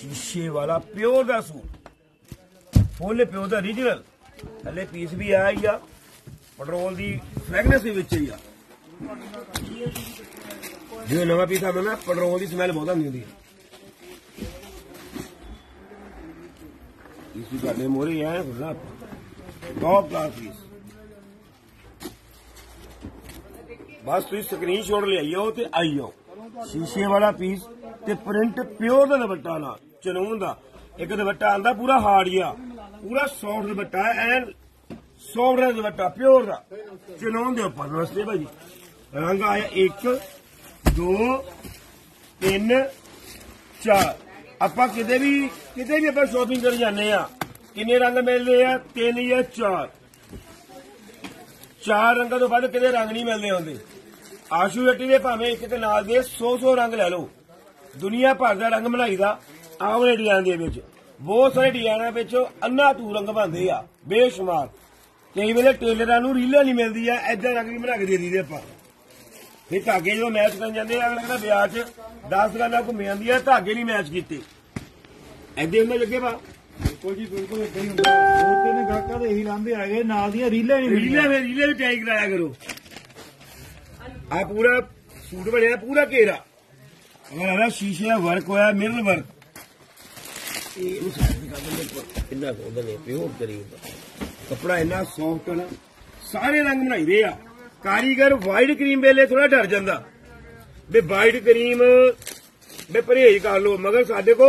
ਸ਼ੀਸ਼ੇ ਵਾਲਾ ਪਿਓਰ ਦਾ ਸੂਟ ਫੁੱਲ ਪਿਓਰ ਦਾ ਰੀਜਨਲ ਥੱਲੇ ਪੀਸ ਵੀ ਆਇਆ ਹੀ ਆ ਪੈਟਰੋਲ ਦੀ ਫ੍ਰੈਗਨੈਂਸ ਵੀ ਵਿੱਚ ਹੀ ਆ ਜਿਵੇਂ ਨਵਾਂ ਪੀਸ ਆਉਂਦਾ ਨਾ ਪੈਟਰੋਲ ਦੀ ਸਮੈਲ ਬਹੁਤ ਆਉਂਦੀ ਹੁੰਦੀ ਹੈ ਇਸ ਵੀ ਤੁਹਾਡੇ ਮੋਰੇ ਆਇਆ ਖੁੱਲਾ ਟੌਪ ਕਲਾਸ ਪੀਸ ਬਸ ਤੁਸੀਂ ਸਕਰੀਨਸ਼ਾਟ ਲਿਆਈਓ ਤੇ ਆਈਓ ਸ਼ੀਸ਼ੇ ਵਾਲਾ ਪੀਸ ਤੇ ਪ੍ਰਿੰਟ ਪਿਓਰ ਦਾ ਦੁਪੱਟਾ ਨਾਲ ਚਨੂਨ ਦਾ ਇੱਕ ਦੁਪੱਟਾ ਆਂਦਾ, ਪੂਰਾ ਹਾਰਡ ਜਿਹਾ ਪੂਰਾ ਸੌਫਟ ਦੁਪੱਟਾ ਐਨ ਸੌਫਟ ਦਾ ਦੁਪੱਟਾ ਪਿਓਰ ਦਾ। ਚਨੂਨ ਦੇ ਉੱਪਰ ਨਮਸਤੇ ਭਾਜੀ। ਰੰਗ ਆਇਆ 1 2 3 4 ਆਪਾਂ ਕਿਤੇ ਵੀ ਕਿਤੇ ਵੀ ਆਪਾਂ ਸ਼ੋਪਿੰਗ ਕਰ ਜਾਂਦੇ ਆ ਕਿੰਨੇ ਰੰਗ ਮਿਲਦੇ ਆ? ਤਿੰਨ ਜਾਂ ਚਾਰ। ਚਾਰ ਰੰਗਾਂ ਤੋਂ ਵੱਧ ਕਿਤੇ ਰੰਗ ਨਹੀਂ ਮਿਲਦੇ ਹੁੰਦੇ। ਆਸ਼ੂ ਜੱਟੀ ਦੇ ਭਾਵੇਂ ਇੱਕ ਦੇ ਨਾਲ ਦੇ 100-100 ਰੰਗ ਲੈ ਲਓ। ਦੁਨੀਆ ਭਰ ਦਾ ਰੰਗ ਬਣਾਈ ਆਵਲੇ ਡਿਜ਼ਾਈਨ ਦੇ ਵਿੱਚ। ਬਹੁਤ ਸਾਰੇ ਡਿਜ਼ਾਈਨਾਂ ਵਿੱਚ ਅੰਨਾ ਤੂ ਰੰਗ ਬਣਦੇ ਆ ਬੇਸ਼ੁਮਾਰ। ਕਈ ਵੇਲੇ ਟੇਲਰਾਂ ਨੂੰ ਰੀਲਾਂ ਨਹੀਂ ਮਿਲਦੀ ਆ ਐਦਾਂ ਰੰਗ ਵੀ ਬਣਾ ਕੇ ਦੇ ਦਈਦੇ ਆਪਾਂ। ਫਿਰ ਧਾਗੇ ਜਦੋਂ ਮੈਚ ਕਰਨ ਜਾਂਦੇ ਆ ਅਗਲਾ ਕਹਿੰਦਾ ਵਿਆਹ 'ਚ 10 ਗੱਲਾਂ ਘੁੰਮ ਜਾਂਦੀ ਆ ਧਾਗੇ ਨਹੀਂ ਮੈਚ ਕੀਤੇ। ਐਦੇ ਹੁੰਦਾ ਜੱਗੇ ਬਾ ਬਿਲਕੁਲ ਜੀ ਬਿਲਕੁਲ ਇਦਾਂ ਹੀ ਹੁੰਦਾ। ਦੋ ਤਿੰਨ ਗਾਹਕਾਂ ਦੇ ਇਹੀ ਲਾਂਭੇ ਆ ਗਏ ਨਾਲ ਦੀਆਂ ਰੀਲਾਂ ਨਹੀਂ ਰੀਲੇ ਵੀ ਰੀਲੇ ਵੀ ਟਾਈ ਕਰਾਇਆ ਕਰੋ। ਆ ਪੂਰਾ ਸੂਟ ਬਣਿਆ ਪੂਰਾ ਘੇਰਾ। ਅਗਰ ਆਹ ਸ਼ੀਸ਼ੇ ਦਾ ਵਰਕ ਹੋਇਆ ਮਿਰਰ ਵਰਕ ਨੇ ਪਿਓਰ ਕਰੀਬ ਕਪੜਾ ਇੰਨਾ ਸੌਫਟ ਨਾ ਸਾਰੇ ਰੰਗ ਬਣਾਈਦੇ ਆ। ਕਾਰੀਗਰ ਵਾਈਟ ਕਰੀਮ ਵੇਲੇ ਥੋੜਾ ਡਰ ਜਾਂਦਾ। ਵੀ ਵਾਈਟ ਕਰੀਮ ਵੀ ਪਰਹੇਜ ਕਰ ਲੋ ਮਗਰ ਸਾਡੇ ਕੋ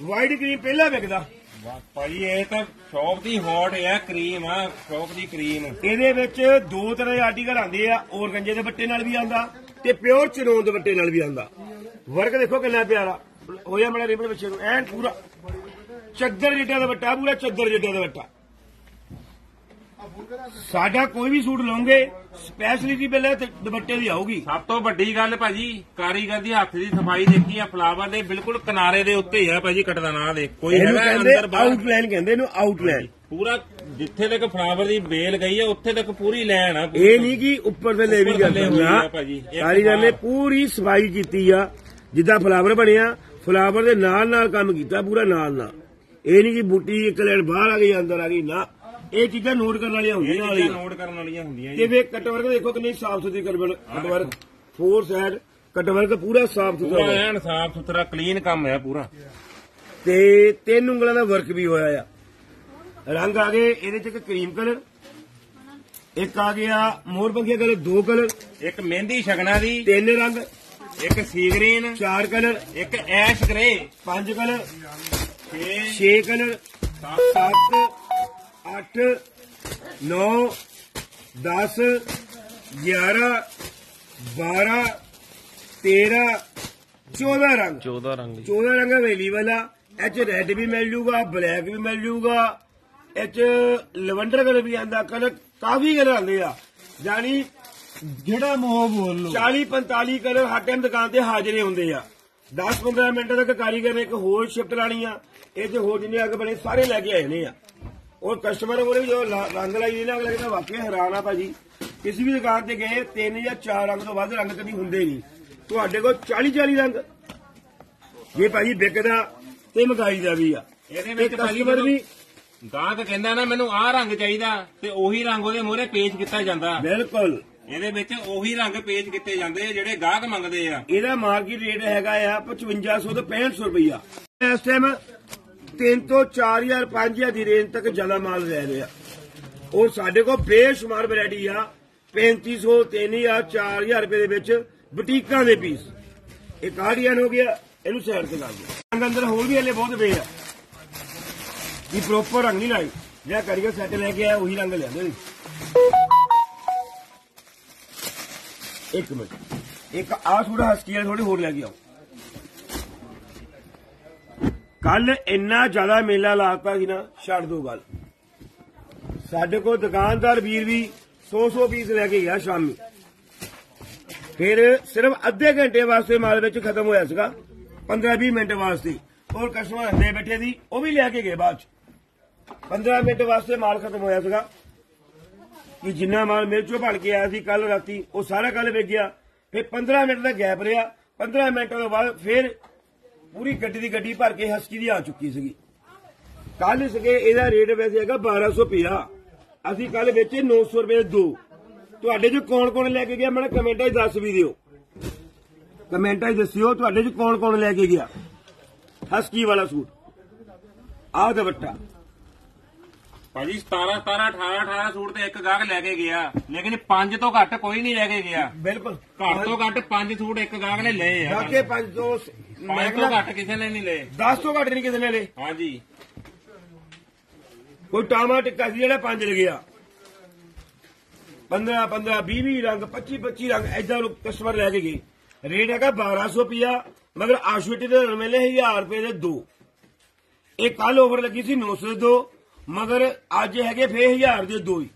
ਵਾਈਟ ਕਰੀਮ ਪਹਿਲਾਂ ਵਿਕਦਾ। ਭਾਜੀ ਇਹ ਤਾਂ ਸ਼ੌਪ ਦੀ ਹੌਟ ਹੈ ਕਰੀਮ ਆ ਸ਼ੌਪ ਦੀ ਕਰੀਮ ਇਹਦੇ ਵਿੱਚ ਦੋ ਤਰ੍ਹਾਂ ਦੇ ਆਰਟੀਕਲ ਆਉਂਦੇ ਆ ਔਰਗੰਜੇ ਦੇ ਬੱਟੇ ਨਾਲ ਵੀ ਆਂਦਾ ਤੇ ਪਿਓਰ ਚਨੋਨ ਦੇ ਬੱਟੇ ਨਾਲ ਵੀ ਆਂਦਾ ਵਰਕ ਦੇਖੋ ਕਿੰਨਾ ਪਿਆਰਾ। ਹੋਇਆ ਮੇਰਾ ਰਿਬਨ ਪਿੱਛੇ ਨੂੰ ਐਨ ਪੂਰਾ। ਚੱਦਰ ਜਿੱਡਾ ਦਾ ਬੱਟਾ ਪੂਰਾ ਚੱਦਰ ਜਿੱਡਾ ਦਾ ਬੱਟਾ ਸਾਡਾ ਕੋਈ ਵੀ ਸੂਟ ਲਓਗੇ ਸਪੈਸ਼ਲਿਟੀ ਤੇ ਦੁਪੱਟੇ ਦੀ ਆਊਗੀ। ਸਭ ਤੋਂ ਵੱਡੀ ਗੱਲ ਭਾਜੀ ਕਾਰੀਗਰ ਦੀ ਹੱਥ ਦੀ ਸਫ਼ਾਈ ਦੇਖੀ ਆ ਫਲਾਵਰ ਦੇ ਬਿਲਕੁਲ ਕਿਨਾਰੇ ਦੇ ਉੱਤੇ ਹੀ ਆ ਭਾਜੀ ਕੱਟਦਾ ਨਾ ਦੇ ਕੋਈ ਹੈਗਾ ਕਹਿੰਦੇ ਅੰਦਰ ਬਾਹਰ। ਆਊਟਲਾਈਨ ਕਹਿੰਦੇ ਇਹਨੂੰ ਆਊਟਲਾਈਨ ਪੂਰਾ ਜਿੱਥੇ ਤੱਕ ਫਲਾਵਰ ਦੀ ਬੇਲ ਗਈ ਆ ਉੱਥੇ ਤੱਕ ਪੂਰੀ ਲਾਈਨ ਆ ਇਹ ਨਹੀਂ ਕਿ ਉੱਪਰ ਵੀ ਉੱਪਰ ਥੱਲੇ ਹੋਈ ਕਰਨਾ ਆ ਭਾਜੀ। ਇੱਕ ਕਾਰੀਗਰ ਨੇ। ਪੂਰੀ ਸਫ਼ਾਈ ਕੀਤੀ ਆ ਜਿੱਦਾਂ ਫਲਾਵਰ ਬਣਿਆ ਫਲਾਵਰ ਦੇ ਨਾਲ ਨਾਲ ਕੰਮ ਕੀਤਾ ਪੂਰਾ ਨਾਲ ਨਾਲ ਇਹ ਨਹੀਂ ਕਿ ਬੂਟੀ ਇੱਕ ਲੈਣ ਬਾਹਰ ਆ ਗਈ ਅੰਦਰ ਆ ਗਈ ਨਾ। ਇਹ ਚੀਜ਼ਾਂ ਨੋਟ ਕਰਨ ਵਾਲੀਆਂ ਇਹ ਹੁੰਦੀਆਂ ਚੀਜ਼ਾਂ ਵਾਲੀਆਂ ਨੋਟ ਕਰਨ ਵਾਲੀਆਂ ਹੁੰਦੀਆਂ ਤੇ ਜੀ ਵੇ ਕਟਵਰਕ ਦੇਖੋ ਕਿੰਨੀ ਸਾਫ਼ ਸੁਥਰੀ ਕਟਵਰਕ ਫੋਰ ਸਾਈਡ ਕਟਵਰਕ ਪੂਰਾ ਸਾਫ਼ ਸੁਥਰਾ ਐਨ ਸਾਫ਼ ਸੁਥਰਾ ਕਲੀਨ ਕੰਮ ਆ ਪੂਰਾ। ਤੇ ਤਿੰਨ ਉਂਗਲਾਂ ਦਾ ਵਰਕ ਵੀ ਹੋਇਆ ਆ। ਰੰਗ ਆ ਗਏ ਇਹਦੇ ਚ ਇੱਕ ਕਰੀਮ ਕਲਰ ਇੱਕ ਆ ਗਿਆ ਮੋਰ ਪੰਖੀਆ ਕਲਰ ਦੋ ਕਲਰ ਇੱਕ ਮਹਿੰਦੀ ਸ਼ਗਨਾ ਦੀ ਤਿੰਨ ਰੰਗ ਇੱਕ ਸੀ ਗ੍ਰੀਨ ਚਾਰ ਕਲਰ ਇੱਕ ਐਸ਼ ਗ੍ਰੇ ਪੰਜ ਕਲਰ 6 ਛੇ ਕਲਰ 7 8 9 10 11 12 13 14 ਰੰਗ। 14 ਰੰਗ 14 ਰੰਗ ਅਵੇਲੇਬਲ ਆ। ਇਹ ਚ ਰੈੱਡ ਵੀ ਮਿਲ ਜੂਗਾ ਬਲੈਕ ਵੀ ਮਿਲ ਜੂਗਾ। ਇਹ ਚ ਲਵੰਡਰ ਕਲਰ ਵੀ ਆਂਦਾ ਕਲਰ ਕਾਫੀ ਕਲਰ ਆਉਂਦੇ ਆ। ਜਾਨੀ ਜਿਹੜਾ ਮੋਹ ਬੋਲ ਲੋ 40 45 ਕਲਰ ਹਰ ਟਾਈਮ ਦੁਕਾਨ ਤੇ ਹਾਜ਼ਰੇ ਹੁੰਦੇ ਆ। 10 15 ਮਿੰਟ ਤੱਕ ਕਾਰੀਗਰ ਨੇ ਇੱਕ ਹੋਰ ਸ਼ਿਫਟ ਲਾਣੀ ਆ। ਇਹ ਤੇ ਹੋਰ ਜਿੰਨੇ ਅੱਗ ਬਣੇ ਸਾਰੇ ਲੈ ਕੇ ਆਏ ਨੇ ਆ। ਔਰ ਕਸਟਮਰ ਉਹਨੇ ਵੀ ਜੋ ਰੰਗ ਲਾਈ ਨਾ ਅਗਲਾ ਕਹਿੰਦਾ ਵਾਕਿਆ ਹੈਰਾਨ ਆ ਭਾਜੀ। ਕਿਸੇ ਵੀ ਦੁਕਾਨ ਤੇ ਗਏ ਤਿੰਨ ਜਾਂ ਚਾਰ ਰੰਗ ਤੋਂ ਵੱਧ ਰੰਗ ਕਦੀ ਹੁੰਦੇ ਨਹੀਂ। ਤੁਹਾਡੇ ਕੋਲ 40 40 ਰੰਗ। ਇਹ ਭਾਜੀ ਵਿਕਦਾ ਤੇ ਮਗਾਈ ਦਾ ਵੀ ਆ। ਇਹਦੇ ਵਿੱਚ ਕਸਟਮਰ ਵੀ ਗਾਹਕ ਕਹਿੰਦਾ ਨਾ ਮੈਨੂੰ ਆਹ ਰੰਗ ਚਾਹੀਦਾ ਤੇ ਉਹੀ ਰੰਗ ਉਹਦੇ ਮੂਹਰੇ ਪੇਸ਼ ਕੀਤਾ ਜਾਂਦਾ। ਬਿਲਕੁਲ। ਇਹਦੇ ਵਿੱਚ ਉਹੀ ਰੰਗ ਪੇਸ਼ ਕੀਤੇ ਜਾਂਦੇ ਆ ਜਿਹੜੇ ਗਾਹਕ ਮੰਗਦੇ ਆ। ਇਹਦਾ ਮਾਰਕੀਟ ਰੇਟ ਹੈਗਾ ਆ 5500 ਤੋਂ 6500 ਰੁਪਈਆ। ਇਸ ਟਾਈਮ 3 ਤੋਂ 4000 5000 ਦੀ ਰੇਂਜ ਤੱਕ ਜ਼ਿਆਦਾ ਮਾਲ ਲੈ ਰਿਹਾ। ਔਰ ਸਾਡੇ ਕੋਲ ਬੇਸ਼ੁਮਾਰ ਵੈਰਾਈਟੀ ਆ। 3500 3000 4000 ਰੁਪਏ ਦੇ ਵਿੱਚ ਬੁਟੀਕਾਂ ਦੇ ਪੀਸ ਇਹ ਆਡੀਅਨ ਹੋ ਗਿਆ? ਇਹਨੂੰ ਸਾਈਡ ਤੇ ਲਾ ਦਿਓ। ਅੰਦਰ ਹੋਰ ਵੀ ਹਲੇ ਬਹੁਤ ਪਏ ਆ। ਇਹ ਪ੍ਰੋਪਰ ਰੰਗ ਨਹੀਂ ਲਾਈ ਜਿਹੜਾ ਕਾਰੀਗਰ ਸੈੱਟ ਲੈ ਕੇ ਆਇਆ, ਉਹੀ ਰੰਗ ਲਿਆਂਦੇ ਨੇ। ਇੱਕ ਮਿੰਟ। ਇੱਕ ਆਹ ਥੋੜਾ ਹਸਕੀ ਥੋੜੀ ਹੋਰ ਲੈ ਕੇ ਆਓ। ਕੱਲ ਇੰਨਾ ਜ਼ਿਆਦਾ ਮੇਲਾ ਲਾਤਾ ਸੀ ਨਾ, ਛੱਡ ਦੋ ਗੱਲ। ਸਾਡੇ ਕੋਲ ਦੁਕਾਨਦਾਰ ਵੀਰ ਵੀ 100-100 ਪੀਸ ਲੈ ਕੇ ਗਿਆ ਸ਼ਾਮੀ। ਫਿਰ ਸਿਰਫ ਅੱਧੇ ਘੰਟੇ ਵਾਸਤੇ ਮਾਲ ਵਿੱਚ ਖਤਮ ਹੋਇਆ ਸੀਗਾ 15-20 ਮਿੰਟ ਵਾਸਤੇ। ਔਰ ਕਸਟਮਰ ਅੰਦੇ ਬੈਠੇ ਸੀ, ਉਹ ਵੀ ਲੈ ਕੇ ਗਏ ਬਾਅਦ ਚ। 15 ਮਿੰਟ ਵਾਸਤੇ ਮਾਲ ਖਤਮ ਹੋਇਆ ਸੀਗਾ। ਕਿ ਜਿੰਨਾ ਮਾਲ ਮੇਰੇ ਚੋਂ ਭੜ ਕੇ ਆਇਆ ਸੀ ਕੱਲ ਰਾਤੀ, ਉਹ ਸਾਰਾ ਕੱਲ ਵਿਕ ਗਿਆ ਫਿਰ 15 ਮਿੰਟ ਦਾ ਗੈਪ ਰਿਹਾ। 15 ਮਿੰਟ ਤੋਂ ਬਾਅਦ ਫਿਰ ਪੂਰੀ ਗੱਡੀ ਦੀ ਗੱਡੀ ਭਰ ਕੇ ਹਸਕੀ ਦੀ ਆ ਚੁੱਕੀ ਸੀਗੀ। ਕੱਲ ਸਕੇ ਇਹਦਾ ਰੇਟ ਵੈਸੇ ਹੈਗਾ 1250 ਅਸੀਂ ਕੱਲ ਵੇਚੇ 900 ਰੁਪਏ ਦੋ। ਤੁਹਾਡੇ ਚ ਕੌਣ ਕੌਣ ਲੈ ਕੇ ਗਿਆ? ਮੈਨੂੰ ਕਮੈਂਟਾਂ 'ਚ ਦੱਸ ਵੀ ਦਿਓ। ਕਮੈਂਟਾਂ 'ਚ ਦੱਸਿਓ, ਤੁਹਾਡੇ ਚ ਕੌਣ ਕੌਣ ਲੈ ਕੇ ਗਿਆ? ਹਸਕੀ ਵਾਲਾ ਸੂਟ। ਆਹ ਦੁਪੱਟਾ। ਭਾਜੀ 17 17 18 18 ਸੂਟ ਤੇ ਇੱਕ ਗਾਹਕ ਲੈ ਕੇ ਗਿਆ। ਲੇਕਿਨ ਪੰਜ ਤੋਂ ਘੱਟ ਕੋਈ ਨਹੀਂ ਲੈ ਕੇ ਗਿਆ। ਬਿਲਕੁਲ। ਘੱਟ ਤੋਂ ਘੱਟ ਪੰਜ ਸੂਟ ਇੱਕ ਗਾਹਕ ਨੇ ਲਏ ਆ। ਬਾਕੀ 500 ਮੈਂ ਪੰਜ ਤੋਂ ਘੱਟ ਕਿਸੇ ਨੇ ਨਹੀਂ ਲਏ। 10 ਤੋਂ ਘੱਟ ਨਹੀਂ ਕਿਸੇ ਨੇ ਲਏ। ਹਾਂਜੀ। ਕੋਈ ਟਾਮਾ ਟਿੱਕਾ ਸੀ ਜਿਹੜਾ ਪੰਜ ਲੱਗਿਆ 15 15 20 20 ਰੰਗ 25 25 ਰੰਗ ਐਦਾਂ ਲੋਕ ਕਸਟਮਰ ਲੈ ਕੇ ਗਏ। ਰੇਟ ਹੈਗਾ 1200 ਰੁਪਿਆ ਮਗਰ ਆਸ਼ੂਟੀ ਦੇ ਮਿਲੇ 1000 ਰੁਪਏ ਦੇ ਦੋ। ਇਹ ਕੱਲ ਓਵਰ ਲੱਗੀ ਸੀ 900 ਦੇ ਦੋ। ਮਗਰ ਅੱਜ ਹੈਗੇ ਫੇਰ 1000 ਦੇ ਦੋ ਹੀ।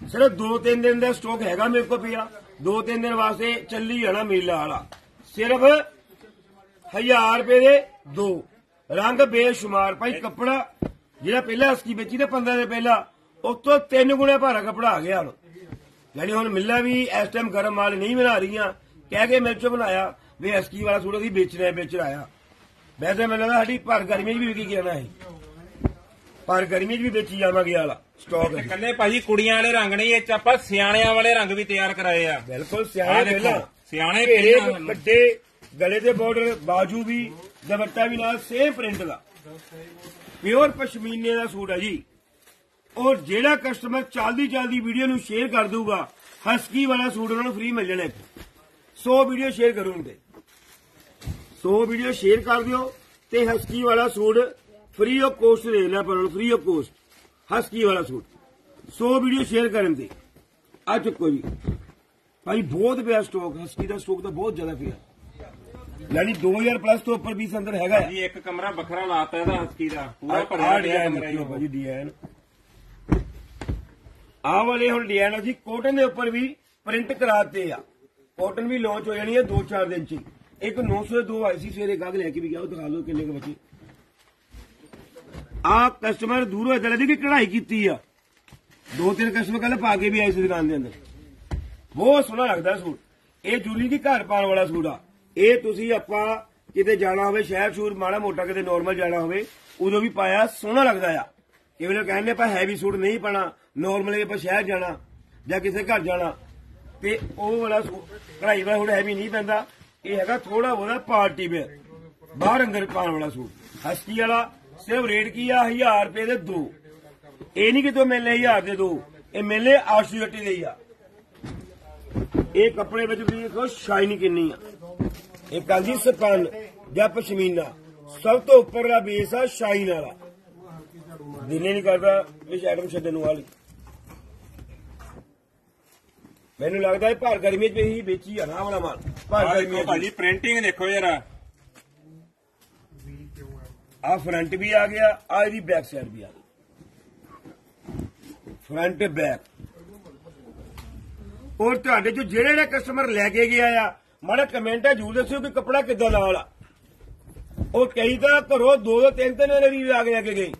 ਸਿਰਫ 2-3 ਦਿਨ ਦਾ ਸਟਾਕ ਹੈਗਾ ਮੇਰੇ ਕੋਲ ਪਿਆ। 2-3 ਦਿਨ ਵਾਸਤੇ ਚੱਲੀ ਜਾਣਾ ਮੇਲਾ ਵਾਲਾ। ਸਿਰਫ 1000 ਰੁਪਏ ਦੇ ਦੋ। ਰੰਗ ਬੇਸ਼ੁਮਾਰ। ਭਾਈ ਕੱਪੜਾ ਜਿਹੜਾ ਪਹਿਲਾਂ ਅਸਕੀ ਵੇਚੀ ਤੇ 15 ਦੇ ਪਹਿਲਾਂ ਉਸ ਤਿੰਨ ਗੁਣੇ ਭਾਰਾ ਕੱਪੜਾ ਆ ਗਿਆ ਹੁਣ। ਯਾਨੀ ਹੁਣ ਮਿੱਲਾਂ ਵੀ ਇਸ ਟਾਈਮ ਗਰਮ ਮਾਲ ਨਹੀਂ ਬਣਾ ਰਹੀਆਂ। ਕਹਿ ਕੇ ਮਿਲ ਚੋਂ ਬਣਾਇਆ, ਵੀ ਅਸਕੀ ਵਾਲਾ ਸੂਟ ਅਸੀਂ ਵੇਚਣਾ ਹੈ, ਵੇਚਣਾ ਆ। ਵੈਸੇ ਮੈਨੂੰ ਲੱਗਦਾ ਸਾਡੀ ਭਰ ਗਰਮੀ 'ਚ ਵੀ ਵਿਕੀ ਗਿਆ ਨਾ ਇਹ ਪਰ ਗਰਮੀ 'ਚ ਵੀ ਵੇਚੀ ਜਾਵਾਂਗੇ ਵਾਲਾ ਸਟਾਕ ਹੈ ਕੱਲੇ ਭਾਜੀ ਕੁੜੀਆਂ ਵਾਲੇ ਰੰਗ ਨਹੀਂ ਇਹ ਚ ਆਪਾਂ ਸਿਆਣਿਆਂ ਵਾਲੇ ਰੰਗ ਵੀ ਤਿਆਰ ਕਰਾਏ ਆ। ਬਿਲਕੁਲ ਆਹ ਸਿਆਣੇ ਦੇਖੋ, ਪਹਿਲਾਂ ਸਿਆਣੇ ਘੇਰੇ ਪਹਿਲਾਂ ਵੱਡੇ ਗਲੇ ਦੇ ਬਾਰਡਰ ਬਾਜੂ ਵੀ ਦੁਪੱਟਾ ਵੀ ਨਾਲ ਸੇਮ ਪ੍ਰਿੰਟ ਦਾ। ਪਿਓਰ ਪਸ਼ਮੀਨੇ ਦਾ ਸੂਟ ਹੈ ਜੀ। ਔਰ ਜਿਹੜਾ ਕਸਟਮਰ ਚੱਲਦੀ ਚੱਲਦੀ ਵੀਡੀਓ ਨੂੰ ਸ਼ੇਅਰ ਕਰ ਦਊਗਾ ਹਸਕੀ ਵਾਲਾ ਸੂਟ ਉਹਨਾਂ ਨੂੰ ਫ੍ਰੀ ਮਿਲ ਜਾਣਾ 100 ਵੀਡੀਓ ਸ਼ੇਅਰ ਕਰੂੰਗੇ 100 ਵੀਡੀਓ ਸ਼ੇਅਰ ਕਰ ਦਿਓ ਤੇ ਹਸਕੀ ਵਾਲਾ ਸੂਟ ਫ੍ਰੀ ਆਫ ਕੋਸਟ ਦੇ ਲੈ ਪਰ ਫ੍ਰੀ ਆਫ ਕੋਸਟ ਹਸਕੀ ਵਾਲਾ ਸੂਟ। 100 ਵੀਡੀਓ ਸ਼ੇਅਰ ਕਰਨ ਦੀ। ਆ ਚੁੱਕੋ ਜੀ। ਭਾਈ ਬਹੁਤ ਪਿਆ ਸਟਾਕ ਹਸਕੀ ਦਾ ਸਟਾਕ ਤਾਂ ਬਹੁਤ ਜ਼ਿਆਦਾ ਪਿਆ। ਯਾਨੀ 2000 ਪਲੱਸ ਤੋਂ ਉੱਪਰ ਵੀ ਅੰਦਰ ਹੈਗਾ ਜੀ ਇੱਕ ਕਮਰਾ ਵੱਖਰਾ ਲਾਤਾ ਇਹਦਾ ਹਸਕੀ ਦਾ। ਪੂਰਾ ਭਰਿਆ ਡਿਜ਼ਾਈਨ ਜੀ। ਭਾਜੀ ਡਿਜ਼ਾਈਨ ਆਹ ਵਾਲੇ ਹੁਣ ਡਿਜ਼ਾਈਨ ਅਸੀਂ ਕੋਟਨ ਦੇ ਉੱਪਰ ਵੀ ਪ੍ਰਿੰਟ ਕਰਾਤੇ ਆ। ਕੋਟਨ ਵੀ ਲਾਂਚ ਹੋ ਜਾਣੀ ਹੈ 2-4 ਦਿਨ ਚ। ਇੱਕ 900 ਦੇ ਦੋ ਆਈ ਸੀ ਸਵੇਰੇ ਗਾਹਕ ਲੈ ਕੇ ਵੀ ਗਿਆ ਉਹ ਦਿਖਾ ਲਓ ਕਿੰਨੇ ਕੁ ਬੱਚੇ। ਆ ਕਸਟਮਰ ਦੂਰੋਂ ਇਦਾਂ ਲੱਗਦੀ ਕਿ ਕਢਾਈ ਕੀਤੀ ਆ। ਦੋ ਤਿੰਨ ਕਸਟਮਰ ਕੱਲ ਪਾ ਕੇ ਵੀ ਆਏ ਸੀ ਦੁਕਾਨ ਦੇ ਅੰਦਰ। ਬਹੁਤ ਸੋਹਣਾ ਲੱਗਦਾ ਸੂਟ। ਇਹ ਜੂਲੀ ਦੀ ਘਰ ਪਾਉਣ ਵਾਲਾ ਸੂਟ ਆ। ਇਹ ਤੁਸੀਂ ਆਪਾਂ ਕਿਤੇ ਜਾਣਾ ਹੋਵੇ, ਸ਼ਹਿਰ ਸ਼ੂਰ ਮਾੜਾ ਮੋਟਾ ਕਿਤੇ ਨਾਰਮਲ ਜਾਣਾ ਹੋਵੇ, ਉਦੋਂ ਵੀ ਪਾਇਆ, ਸੋਹਣਾ ਲੱਗਦਾ ਆ। ਕਿਵੇਂ ਲੋਕ ਕਹਿੰਦੇ ਆਪਾਂ ਹੈਵੀ ਸੂਟ ਨਹੀਂ ਪਾਣਾ ਨਾਰਮਲੀ ਆਪਾਂ ਸ਼ਹਿਰ ਜਾਣਾ ਜਾਂ ਕਿਸੇ ਘਰ ਜਾਣਾ। ਤੇ ਉਹ ਵਾਲਾ ਕਢਾਈ ਵਾਲਾ ਸੂਟ ਹੈਵੀ ਨਹੀਂ ਪੈਂਦਾ। ਇਹ ਹੈਗਾ ਥੋੜਾ ਬਹੁਤਾ ਪਾਰਟੀ ਵੇਅਰ, ਬਾਹਰ ਅੰਦਰ ਪਾਉਣ ਵਾਲਾ ਸੂਟ। ਹਸਤੀ ਵਾਲਾ ਸਿਰਫ ਰੇਟ ਕੀ ਆ? 1000 ਰੁਪਏ ਦੇ ਦੋ। ਇਹ ਨਹੀਂ ਕਿ ਤੋ ਮਿਲਨੇ 1000 ਦੇ ਦੋ। ਇਹ 800 ਗੱਟੀ ਦੇ ਆ। ਇਹ ਕੱਪੜੇ ਵਿੱਚ ਤੁਸੀਂ ਦੇਖੋ ਸ਼ਾਈਨਿੰਗ ਕਿੰਨੀ ਆ। ਇਹ ਕਾਂਜੀ ਸਪਨ ਜਾਂ ਪਸ਼ਮੀਨਾ। ਸਭ ਤੋਂ ਉੱਪਰਲਾ ਬੇਸ ਆ ਸ਼ਾਈਨ ਵਾਲਾ। ਦਿਨੇ ਨਹੀਂ ਕਰਦਾ ਇਸ ਆਈਟਮ ਛੱਡਣ ਵਾਲੀ ਮੈਨੂੰ ਲੱਗਦਾ ਹੈ ਭਾਰ ਗਰਮੀ 'ਚ ਹੀ ਵੇਚੀ ਆ ਨਾ ਵਾਲਾ ਮਾਲ। ਭਾਰ ਗਰਮੀ ਭਾਜੀ ਪ੍ਰਿੰਟਿੰਗ ਦੇਖੋ ਜਰਾ। ਆ ਫਰੰਟ ਵੀ ਆ ਗਿਆ, ਆ ਇਹਦੀ ਬੈਕ ਸਾਈਡ ਵੀ ਆ ਗਈ। ਫਰੰਟ ਬੈਕ ਔਰ ਤੁਹਾਡੇ ਚੋਂ ਜਿਹੜੇ ਜਿਹੜੇ ਕਸਟਮਰ ਲੈ ਕੇ ਗਿਆ ਆ, ਮਾੜਾ ਕਮੈਂਟ ਕਮੈਂਟਾਂ ਜ਼ਰੂਰ ਦੱਸਿਓ ਕਿ ਕੱਪੜਾ ਕਿੱਦਾਂ ਦਾ ਵਾਲਾ। ਉਹ ਕਈ ਤਾਂ ਘਰੋਂ ਦੋ ਦੋ ਤਿੰਨ ਤਿੰਨ ਵਾਲੇ ਵੀ ਆ ਕੇ ਲੈ ਕੇ ਗਏ।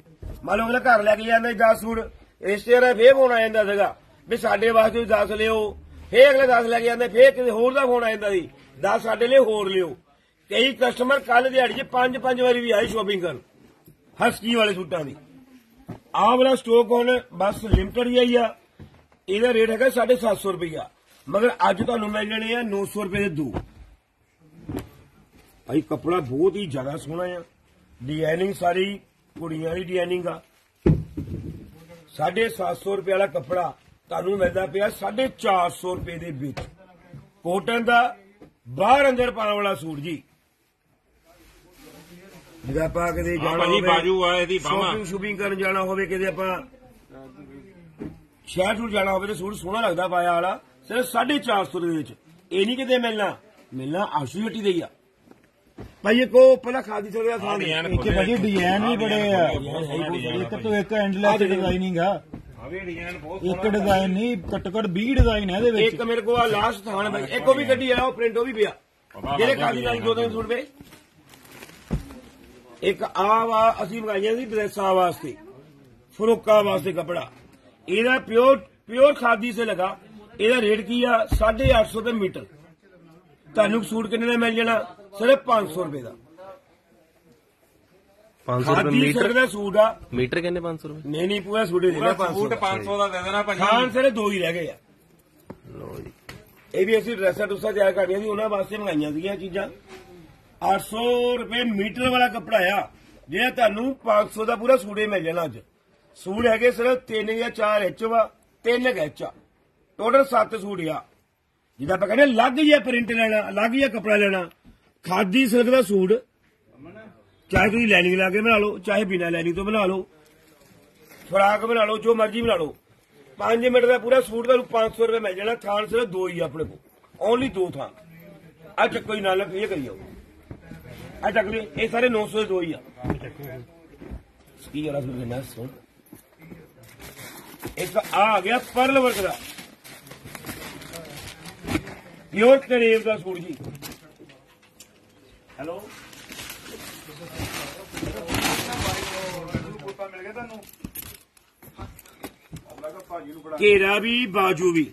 ਮੰਨ ਲਓ ਅਗਲਾ ਘਰ ਲੈ ਕੇ ਜਾਂਦਾ 10 ਸੂਟ ਰਿਸ਼ਤੇਦਾਰ ਫੇਰ ਫੋਨ ਆ ਜਾਂਦਾ ਸੀਗਾ ਵੀ ਸਾਡੇ ਵਾਸਤੇ ਵੀ 10 ਲਿਓ, ਫੇਰ ਅਗਲੇ 10 ਲੈ ਕੇ ਜਾਂਦੇ, ਫੇਰ ਕਿਸੇ ਹੋਰ ਦਾ ਫੋਨ ਆ ਜਾਂਦਾ ਸੀ। 10 ਸਾਡੇ ਲਈ ਹੋਰ ਲਿਓ। ਕਈ ਕਸਟਮਰ ਕੱਲ ਦਿਹਾੜੀ 'ਚ ਪੰਜ ਪੰਜ ਵਾਰੀ ਵੀ ਆਏ ਸ਼ੋਪਿੰਗ ਕਰਨ। ਹਸਕੀ ਵਾਲੇ ਸੂਟਾਂ ਦੀ। ਆਹ ਵਾਲਾ ਸਟਾਕ ਹੁਣ ਬਸ ਲਿਮਟਡ ਹੀ ਆਈ ਆ। ਇਹਦਾ ਰੇਟ ਹੈਗਾ 750 ਰੁਪਈਆ। ਮਗਰ ਅੱਜ ਤੁਹਾਨੂੰ ਮਿਲ ਜਾਣੇ ਆ 900 ਰੁਪਏ ਦੇ ਦੋ। ਭਾਈ ਕਪੜਾ ਬਹੁਤ ਹੀ ਜ਼ਿਆਦਾ ਸੋਹਣਾ ਆ। ਡਿਜ਼ਾਈਨਿੰਗ ਸਾਰੀ ਕੁੜੀਆਂ ਦੀ ਡਿਜ਼ਾਈਨਿੰਗ ਆ। 750 ਰੁਪਏ ਵਾਲਾ ਕਪੜਾ ਤੁਹਾਨੂੰ ਮਿਲਦਾ ਪਿਆ 450 ਰੁਪਏ ਦੇ ਵਿੱਚ। ਕੋਟਨ ਦਾ ਬਾਹਰ ਅੰਦਰ ਪਾਉਣ ਵਾਲਾ ਸੂਟ ਜੀ। ਜਿਹੜਾ ਆਪਾਂ ਕਿਤੇ ਜਾਣਾ ਭਾਜੀ ਬਾਜੂ ਆ ਇਹਦੀ ਬਾਹਾਂ। ਸ਼ੋਪਿੰਗ ਸ਼ੂਪਿੰਗ ਕਰਨ ਜਾਣਾ ਹੋਵੇ ਕਿਤੇ ਆਪਾਂ ਸ਼ਹਿਰ ਨੂੰ ਜਾਣਾ ਹੋਵੇ ਤੇ ਸੂਟ ਸੋਹਣਾ ਲੱਗਦਾ ਪਾਇਆ ਵਾਲਾ ਸਿਰਫ 450 ਦੇ ਵਿੱਚ। ਇਹ ਨਹੀਂ ਕਿਤੇ ਮਿਲਣਾ। ਮਿਲਣਾ ਆਸ਼ੂ ਹੱਟੀ ਦੇ ਹੀ ਆ। ਭਾਈ ਇਹ ਕੋ ਪਹਿਲਾਂ ਖਾਦੀ ਚੜਿਆ ਥਾਂ ਦੇ ਡਿਜ਼ਾਈਨ ਇੱਥੇ ਭਾਜੀ ਡਿਜ਼ਾਈਨ ਵੀ ਬੜੇ ਆ। ਇੱਕ ਤੋਂ ਇੱਕ ਐਂਡਲੈਸ ਡਿਜ਼ਾਈਨਿੰਗ ਆ। ਆ ਵੀ ਡਿਜ਼ਾਈਨ ਬਹੁਤ ਇੱਕ ਡਿਜ਼ਾਈਨ ਨਹੀਂ ਘੱਟੋ ਘੱਟ 20 ਡਿਜ਼ਾਈਨ ਹੈ ਇਹਦੇ ਵਿੱਚ। ਇੱਕ ਮੇਰੇ ਕੋਲ ਆ ਲਾਸਟ ਥਾਨ ਭਾਈ ਇੱਕ ਉਹ ਵੀ ਗੱਡੀ ਆ ਉਹ ਪ੍ਰਿੰਟ ਉਹ ਵੀ ਪਿਆ। ਜਿਹੜੇ ਖਾਦੀ ਨਾਲ ਦੋ ਤਿੰਨ ਸੂਟ ਪਏ। ਇੱਕ ਆ ਵਾ ਅਸੀਂ ਮੰਗਾਈਆਂ ਸੀ ਡਰੈਸਾਂ ਵਾਸਤੇ ਫਰੋਕਾਂ ਵਾਸਤੇ ਕਪੜਾ। ਇਹਦਾ ਪਿਓਰ ਪਿਓਰ ਖਾਦੀ ਸੇ ਲਗਾ। ਇਹਦਾ ਰੇਟ ਕੀ ਆ? 850 ਰੁਪਏ ਮੀਟਰ। ਤੁਹਾਨੂੰ ਸੂਟ ਕਿੰਨੇ ਦਾ ਮਿਲ ਜਾਣਾ? ਸਿਰਫ 500 ਰੁਪਏ ਦਾ। 500 ਰੁਪਏ ਮੀਟਰ? ਦਾ ਸੂਟ ਆ। ਮੀਟਰ ਕਹਿੰਦੇ 500 ਰੁਪਏ? ਨਹੀਂ ਨਹੀਂ ਪੂਰਾ ਸੂਟ ਹੀ ਦੇਣਾ 500 ਸੂਟ ਦਾ। 500 ਦਾ ਦੇ ਦੇਣਾ ਭਾਜੀ ਖਾਨ ਸਿਰੇ ਦੋ ਹੀ ਰਹਿ ਗਏ ਆ। ਲਓ ਜੀ। ਇਹ ਵੀ ਅਸੀਂ ਡਰੈਸਾਂ ਟੁੱਸਾਂ ਤਿਆਰ ਕਰਨੀਆਂ ਸੀ ਉਹਨਾਂ ਵਾਸਤੇ ਮੰਗਾਈਆਂ ਸੀਗੀਆਂ ਚੀਜ਼ਾਂ। 800 ਰੁਪਏ ਮੀਟਰ ਵਾਲਾ ਕੱਪੜਾ ਆ। ਜਿਹੜਾ ਤੁਹਾਨੂੰ 500 ਦਾ ਪੂਰਾ ਸੂਟ ਮਿਲ ਜਾਣਾ ਅੱਜ। ਸੂਟ ਹੈਗੇ ਸਿਰਫ 3 ਜਾਂ 4 ਇੰਚ ਵਾ 3 ਇੰਚ ਆ। ਟੋਟਲ 7 ਸੂਟ ਆ। ਜਿਹਦਾ ਆਪਾਂ ਕਹਿੰਦੇ ਅਲੱਗ ਜਿਹਾ ਪ੍ਰਿੰਟ ਲੈਣਾ, ਅਲੱਗ ਜਿਹਾ ਕੱਪੜਾ ਲੈਣਾ। ਖਾਦੀ ਸਿਲਕ ਦਾ ਸੂਟ, ਚਾਹੇ ਤੁਸੀਂ ਲਾਈਨਿੰਗ ਲਾ ਕੇ ਬਣਾ ਲਓ, ਚਾਹੇ ਬਿਨਾਂ ਲਾਈਨਿੰਗ ਤੋਂ ਬਣਾ ਲਓ। ਫਰਾਕ ਬਣਾ ਲਓ, ਜੋ ਮਰਜ਼ੀ ਬਣਾ ਲਓ। 5 ਮਿੰਟ ਦਾ ਪੂਰਾ ਸੂਟ ਤੁਹਾਨੂੰ 500 ਰੁਪਏ ਮਿਲ ਜਾਣਾ। ਥਾਨ ਸਿਰਫ ਦੋ ਹੀ ਆਪਣੇ ਕੋਲ। ਓਨਲੀ ਦੋ ਥਾਂ। ਆ ਚੱਕੋ ਹੀ ਨਾਲ, ਇਹ ਕਰੀ ਜਾਓ ਆ ਚੱਕ ਲਈ ਇਹ ਸਾਰੇ 900 ਦੇ ਦੋ ਹੀ ਆ। ਕੀ ਵਾਲਾ ਸੂਟ ਲੈਣਾ ਸੁਣ। ਇੱਕ ਆ ਆ ਗਿਆ ਪਰਲ ਵਰਕ ਦਾ। ਪਿਓਰ ਕਰੇਵ ਦਾ ਸੂਟ ਜੀ। ਹੈਲੋ ਤੁਹਾਨੂੰ ਘੇਰਾ ਵੀ, ਬਾਜੂ ਵੀ।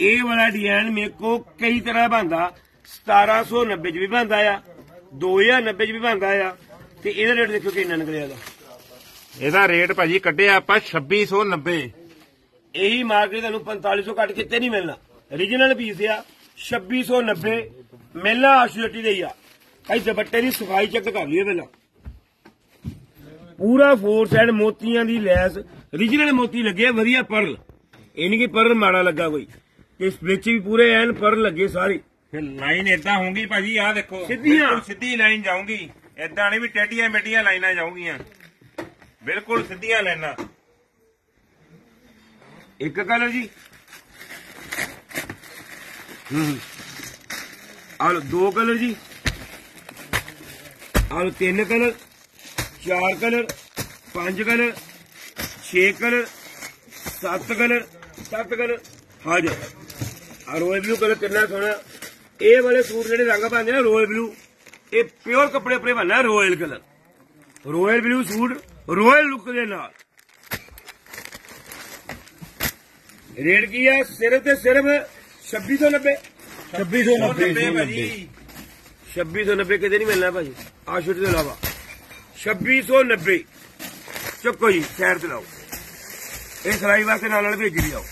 ਇਹ ਵਾਲਾ ਡਿਜ਼ਾਈਨ ਮੇਰੇ ਕੋ ਕਈ ਤਰ੍ਹਾਂ ਬਣਦਾ। 1790 ਚ ਵੀ ਬਣਦਾ ਆ 2090 ਚ ਵੀ ਬਣਦਾ ਆ ਤੇ ਇਹਦਾ ਰੇਟ ਦੇਖੋ ਕਿੰਨਾ ਨਿਕਲਿਆ ਦਾ ਇਹਦਾ ਰੇਟ ਭਾਜੀ ਕੱਢਿਆ ਆਪਾਂ 2690 ਇਹੀ ਮਾਰਕੀਟ ਤੁਹਾਨੂੰ 4500 ਘੱਟ ਕਿਤੇ ਨਹੀਂ ਮਿਲਣਾ। Origignal ਪੀਸ ਆ 2690 ਮਿਲਣਾ ਆਸ਼ੂਟੀ ਦੇ ਆ। ਭਾਈ ਦੁਪੱਟੇ ਦੀ ਸਫ਼ਾਈ ਚੈੱਕ ਕਰ ਲਈਏ ਪਹਿਲਾਂ। ਪੂਰਾ ਫੋਰ ਸਾਈਡ ਮੋਤੀਆਂ ਦੀ ਲੈਸ origignal ਮੋਤੀ ਲੱਗੇ ਵਧੀਆ ਪਰਲ। ਇਹ ਨਹੀਂ ਕਿ ਪਰਲ ਮਾੜਾ ਲੱਗਾ ਕੋਈ। ਇਸ ਵਿੱਚ ਵੀ ਪੂਰੇ ਐਨ ਪਰਲ ਲੱਗੇ ਸਾਰੇ। ਫਿਰ ਲਾਈਨ ਇਦਾਂ ਹੋਊਗੀ ਭਾਜੀ ਆਹ ਦੇਖੋ। ਸਿੱਧੀਆਂ। ਬਿਲਕੁਲ ਸਿੱਧੀ ਲਾਈਨ ਜਾਊਗੀ। ਇਦਾਂ ਨਹੀਂ ਵੀ ਟੇਡੀਆਂ ਮੇਡੀਆਂ ਲਾਈਨਾਂ ਜਾਊਗੀਆਂ। ਬਿਲਕੁਲ ਸਿੱਧੀਆਂ ਲਾਈਨਾਂ। ਇੱਕ ਕਲਰ ਜੀ। ਹੂੰ ਆਹ ਲਓ ਦੋ ਕਲਰ ਜੀ। ਆਹ ਲਓ ਤਿੰਨ ਕਲਰ ਚਾਰ ਕਲਰ ਪੰਜ ਕਲਰ 6 ਕਲਰ 7 ਕਲਰ 7 ਕਲਰ ਹਾਜ਼ਰ ਆ ਰੋਇਲ ਬਲੂ ਕਲਰ ਕਿੰਨਾ ਸੋਹਣਾ। ਇਹ ਵਾਲੇ ਸੂਟ ਜਿਹੜੇ ਰੰਗ ਪਾਉਂਦੇ ਨੇ ਰੋਇਲ ਬਲੂ ਇਹ ਪਿਓਰ ਕੱਪੜੇ ਉੱਪਰੇ ਬਣਨਾ royal colour royal blue suit royal look ਦੇ ਨਾਲ। ਰੇਟ ਕੀ ਆ? ਸਿਰਫ ਤੇ ਸਿਰਫ 2690 2690 ਭਾਜੀ। 2690 ਕਿਤੇ ਨਹੀਂ ਮਿਲਣਾ ਭਾਜੀ। ਆਸ਼ੂਟ ਤੋਂ ਇਲਾਵਾ। 2690 ਚੁੱਕੋ ਜੀ ਸ਼ਹਿਰ ਤੇ ਲਾਓ। ਇਹ ਸਲਾਈ ਵਾਸਤੇ ਨਾਲ ਨਾਲ ਭੇਜ ਵੀ ਆਓ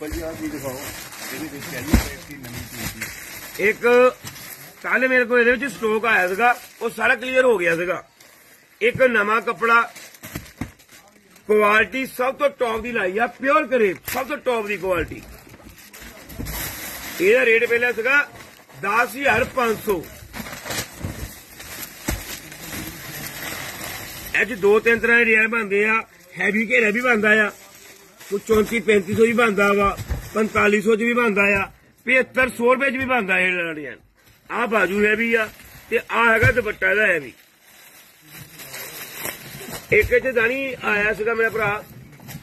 ਸਿੰਪਲ ਜੀ ਚੀਜ਼ ਦਿਖਾਓ। ਇਹਦੇ ਵਿੱਚ ਕਹਿੰਦੀ ਸੇਫਟੀ ਨਵੀਂ ਚੀਜ਼ ਦੀ ਇੱਕ ਕੱਲ ਮੇਰੇ ਕੋਲ ਇਹਦੇ ਵਿੱਚ ਸਟੋਕ ਆਇਆ ਸੀਗਾ, ਉਹ ਸਾਰਾ ਕਲੀਅਰ ਹੋ ਗਿਆ ਸੀਗਾ। ਇੱਕ ਨਵਾਂ ਕੱਪੜਾ ਕੁਆਲਿਟੀ ਸਭ ਤੋਂ ਟੌਪ ਦੀ ਲਾਈ ਆ ਪਿਓਰ ਕਰੇ ਸਭ ਤੋਂ ਟੌਪ ਦੀ ਕੁਆਲਿਟੀ ਇਹਦਾ ਰੇਟ ਪਹਿਲਾਂ ਸੀਗਾ 10500 ਅੱਜ ਦੋ ਤਿੰਨ ਤਰ੍ਹਾਂ ਦੇ ਰੇਅਰ ਬਣਦੇ ਆ ਹੈਵੀ ਘੇਰਾ ਵੀ ਬਣਦਾ ਆ। ਕੋਈ 34 3500 ਵੀ ਬਣਦਾ ਵਾ 4500 ਚ ਵੀ ਬਣਦਾ ਆ 7500 ਰੁਪਏ ਚ ਵੀ ਬਣਦਾ ਇਹ ਡਿਜ਼ਾਈਨ ਆ ਬਾਜੂ ਹੈਵੀ ਆ ਤੇ ਆ ਹੈਗਾ ਦੁਪੱਟਾ ਦਾ ਹੈਵੀ। ਇੱਕ ਚ ਦਾਣੀ ਆਇਆ ਸੀਗਾ ਮੇਰਾ ਭਰਾ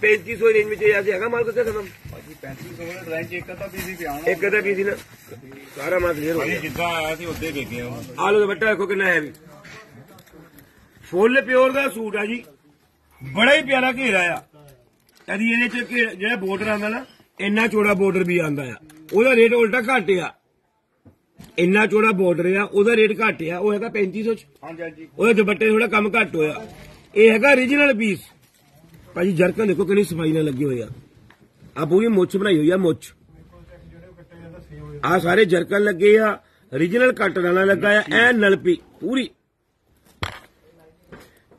3500 ਰੇਂਜ ਵਿੱਚ ਆਇਆ ਸੀ। ਹੈਗਾ ਮਾਲ ਕਿੱਥੇ ਖਤਮ? ਭਾਜੀ 3500 ਦਾ ਰੈਂਜ ਇੱਕ ਤਾਂ ਪੀਸੀ ਪਿਆਉਣਾ ਇੱਕ ਤਾਂ ਵੀ ਸੀ ਨਾ। ਸਾਰਾ ਮਾਲ ਕਲੀਅਰ ਹੋ ਗਿਆ। ਜਿੱਦਾਂ ਆਇਆ ਸੀ ਉੱਦੇ ਦੇ ਗਿਆ ਆ ਲੋ ਦੁਪੱਟਾ ਦੇਖੋ ਕਿੰਨਾ ਹੈਵੀ ਫੁੱਲ ਪਿਓਰ ਦਾ ਸੂਟ ਆ ਜੀ। ਬੜਾ ਹੀ ਪਿਆਰਾ ਘੇਰਾ ਆ। ਕਦੀ ਇਹਦੇ ਚ ਜਿਹੜਾ ਬਾਰਡਰ ਆਂਦਾ ਨਾ ਇੰਨਾ ਚੌੜਾ ਬਾਰਡਰ ਵੀ ਆਂਦਾ ਆ। ਉਹਦਾ ਰੇਟ ਉਲਟਾ ਘੱਟ ਆ। ਇੰਨਾ ਚੌੜਾ ਬਾਰਡਰ ਆ ਉਹਦਾ ਰੇਟ ਘੱਟ ਆ। ਉਹ ਹੈਗਾ 3500 ਚ। ਹਾਂਜੀ ਹਾਂਜੀ। ਉਹਦੇ ਦੁਪੱਟੇ ਥੋੜਾ ਕੰਮ ਘੱਟ ਹੋਇਆ। ਇਹ ਹੈਗਾ origignal ਪੀਸ ਭਾਜੀ ਜਰਕਨ ਦੇਖੋ ਕਿੰਨੀ ਸਫ਼ਾਈ ਨਾਲ ਲੱਗੇ ਹੋਏ ਆ। ਆ ਪੂਰੀ ਮੁੱਛ ਬਣਾਈ ਹੋਈ ਆ ਮੁੱਛ। ਆ ਸਾਰੇ ਜਰਕਨ ਲੱਗੇ ਆ। origignal ਕੱਟ ਨਾਲ ਲੱਗਾ ਆ ਐ ਨਲਪੀ ਪੂਰੀ।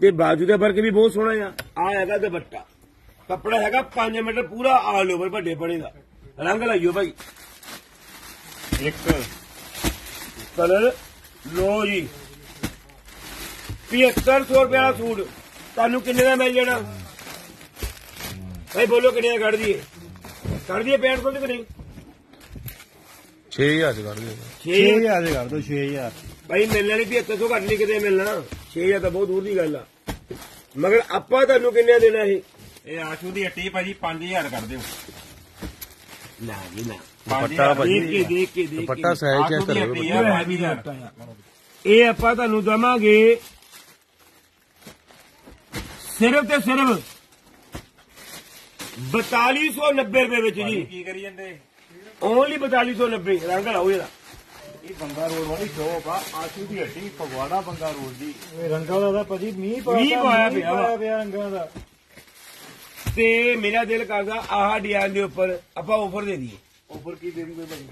ਤੇ ਬਾਜੂ ਦਾ ਵਰਕ ਵੀ ਬਹੁਤ ਸੋਹਣਾ ਆ। ਆ ਹੈਗਾ ਦੁਪੱਟਾ। ਕੱਪੜਾ ਹੈਗਾ 5 ਮੀਟਰ ਪੂਰਾ ਆਲ ਓਵਰ ਵੱਡੇ ਬੜੇ ਦਾ। ਰੰਗ ਲਾਈਓ ਭਾਈ ਇੱਕ ਕਲਰ ਲੋ ਜੀ 7500 ਰੁਪਏ ਦਾ ਸੂਟ। ਤੁਹਾਨੂੰ ਕਿੰਨੇ ਦਾ ਮਿਲ ਜਾਣਾ? ਭਾਈ ਬੋਲੋ ਕਿੰਨੇ ਦਾ ਕੱਢ ਦਈਏ? ਕੱਢ ਦਈਏ 6500 ਤੇ ਕਿ ਨਹੀਂ? 6000 ਚ ਕੱਢ ਦਿਓ 6000 6000 ਦੇ ਕਰ ਦੋ 6000 ਭਾਈ ਮਿਲਣਾ ਨਹੀਂ 7500 ਘੱਟ ਨਹੀਂ ਕਿਤੇ ਮਿਲਣਾ। 6000 ਤਾਂ ਬਹੁਤ ਦੂਰ ਦੀ ਗੱਲ ਆ। ਮਗਰ ਆਪਾਂ ਤੁਹਾਨੂੰ ਕਿੰਨੇ ਦੇਣਾ ਇਹ? ਇਹ ਆਸ਼ੂ ਦੀ ਹੱਟੀ ਭਾਜੀ 5000 ਕਰ ਦਿਓ। ਨਾ ਜੀ ਨਾ। ਦੁਪੱਟਾ ਭਾਜੀ। ਦੇਖ ਕੇ ਦੇਖ ਕੇ ਦੇਖ ਦੁਪੱਟਾ ਕੇ ਸਾਈਜ਼ ਚੈੱਕ ਦੀ ਕਰੋ ਹੱਟੀ ਭਾਜੀ। ਆ 5000 ਇਹ ਆਪਾਂ ਤੁਹਾਨੂੰ ਦਵਾਂਗੇ ਸਿਰਫ ਤੇ ਸਿਰਫ 4290 ਰੁਪਏ ਵਿੱਚ ਜੀ। ਕੀ ਕਰੀ ਜਾਂਦੇ? ਓਨਲੀ 4290 ਰੰਗ ਲਾਓ ਇਹਦਾ। ਇਹ ਬੰਗਾ ਰੋਡ ਵਾਲੀ ਸ਼ੋਪ ਆ ਆਸ਼ੂ ਦੀ ਹੱਟੀ ਫਗਵਾੜਾ ਬੰਗਾ ਰੋਡ ਦੀ। ਇਹ ਰੰਗਾਂ ਦਾ ਭਾਜੀ ਮੀਂਹ। ਪਾਇਆ ਪਿਆ ਰੰਗਾਂ ਦਾ। ਤੇ ਮੇਰਾ ਦਿਲ ਕਰਦਾ ਆਹ ਡਿਜ਼ਾਈਨ ਦੇ ਉੱਪਰ ਆਪਾਂ ਆਫਰ ਦੇ ਦਈਏ। ਉੱਪਰ ਕੀ ਦੇ ਦੂਗੇ ਭਾਈ